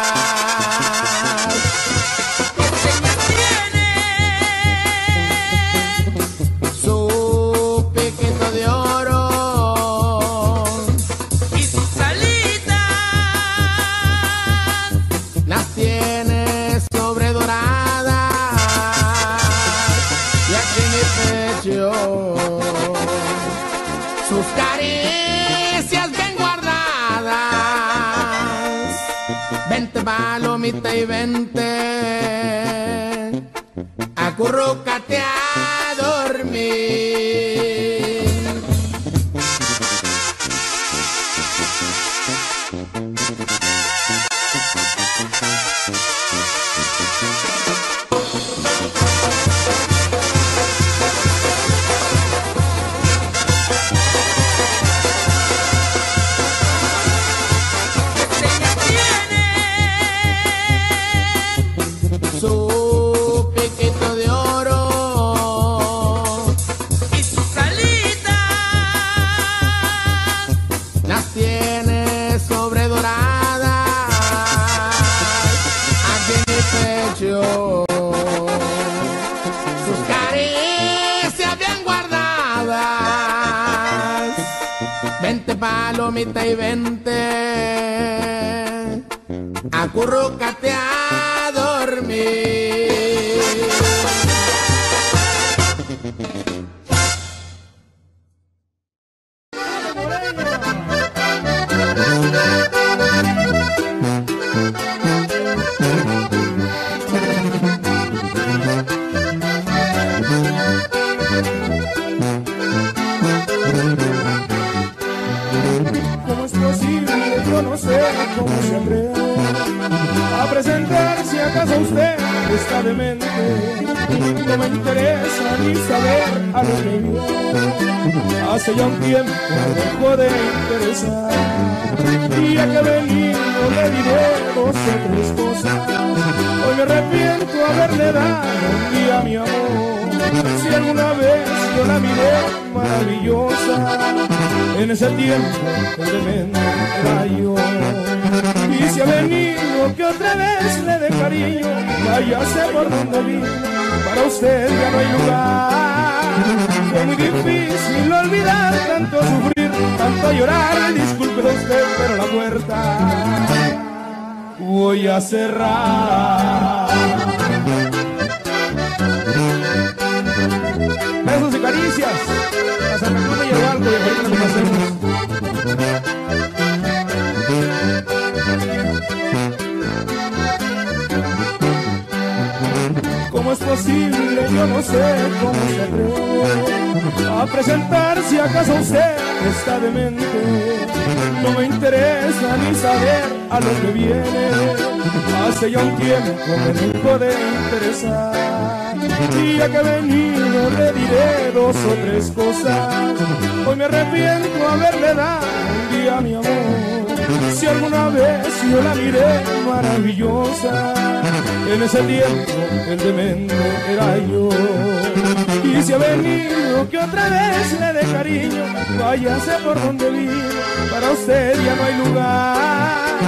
por donde vivir, para usted ya no hay lugar.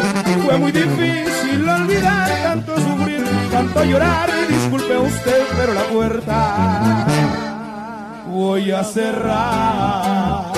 Fue muy difícil olvidar tanto sufrir, tanto llorar. Disculpe usted, pero la puerta voy a cerrar.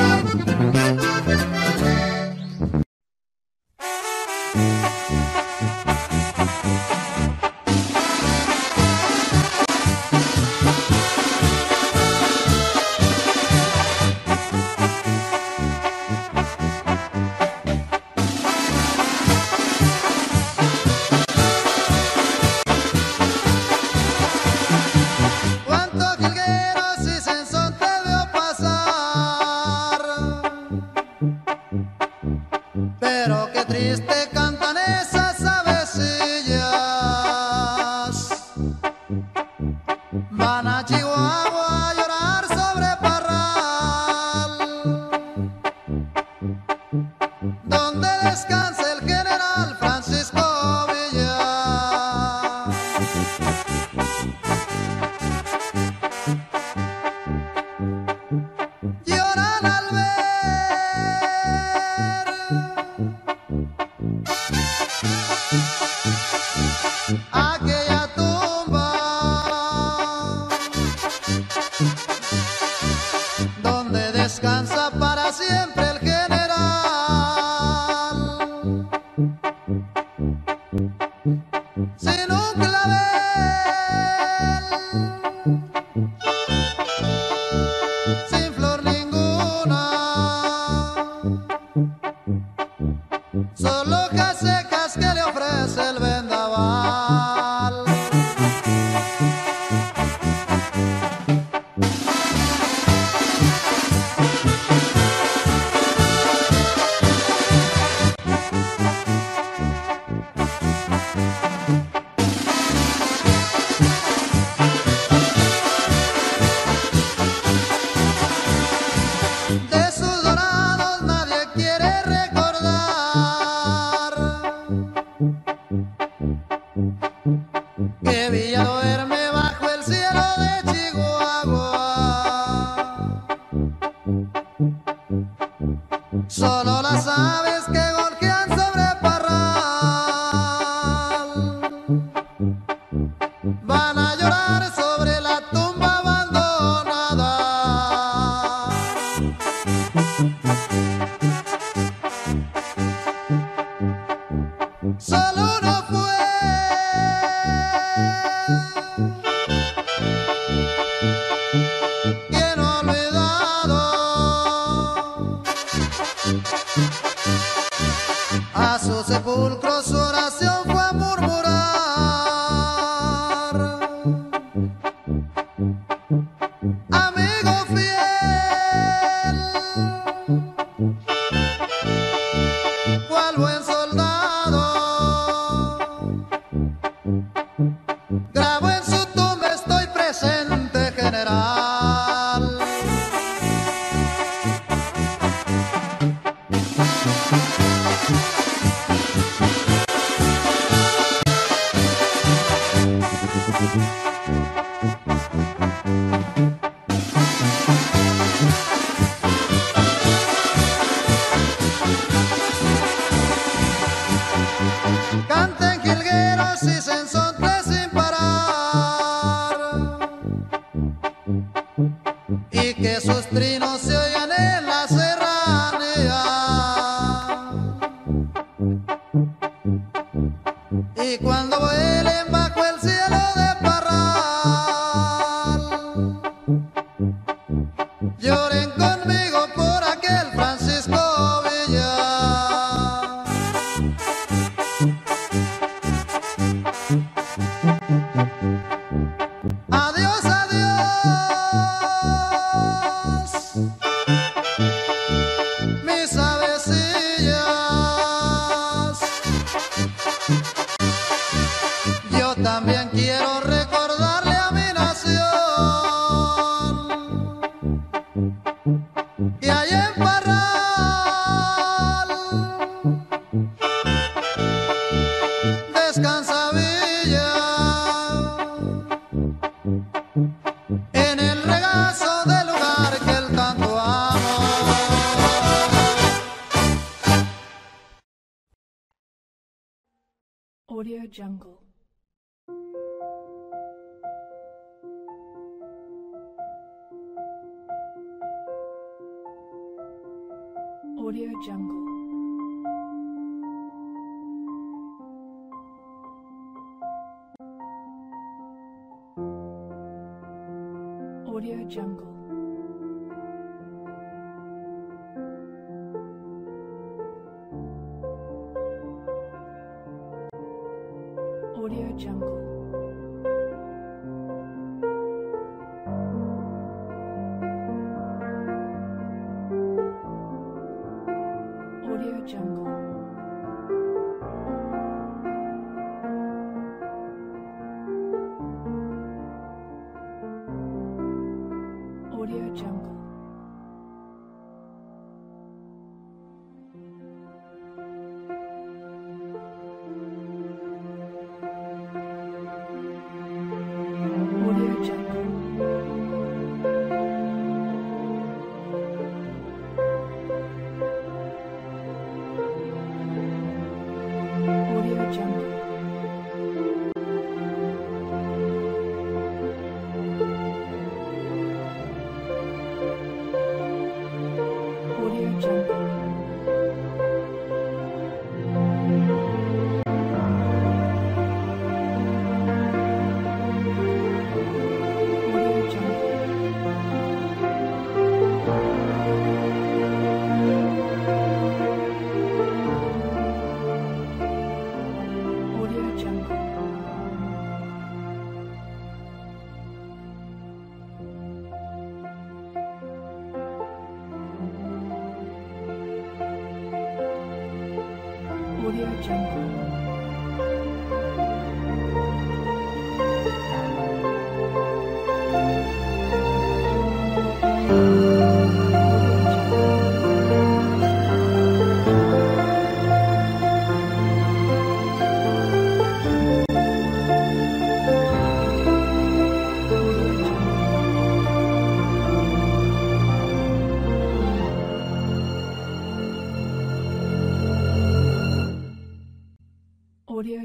Jungle.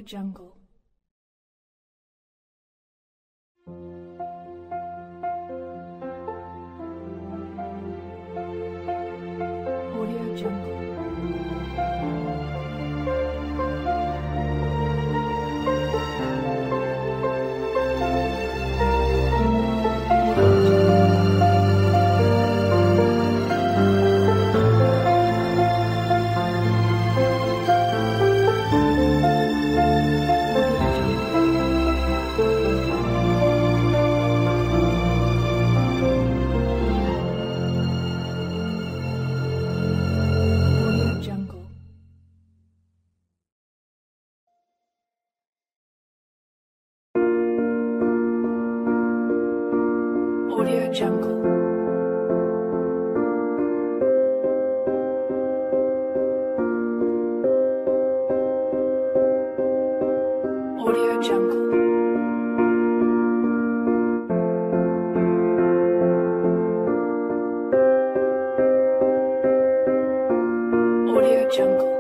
Jungle. Audio Jungle.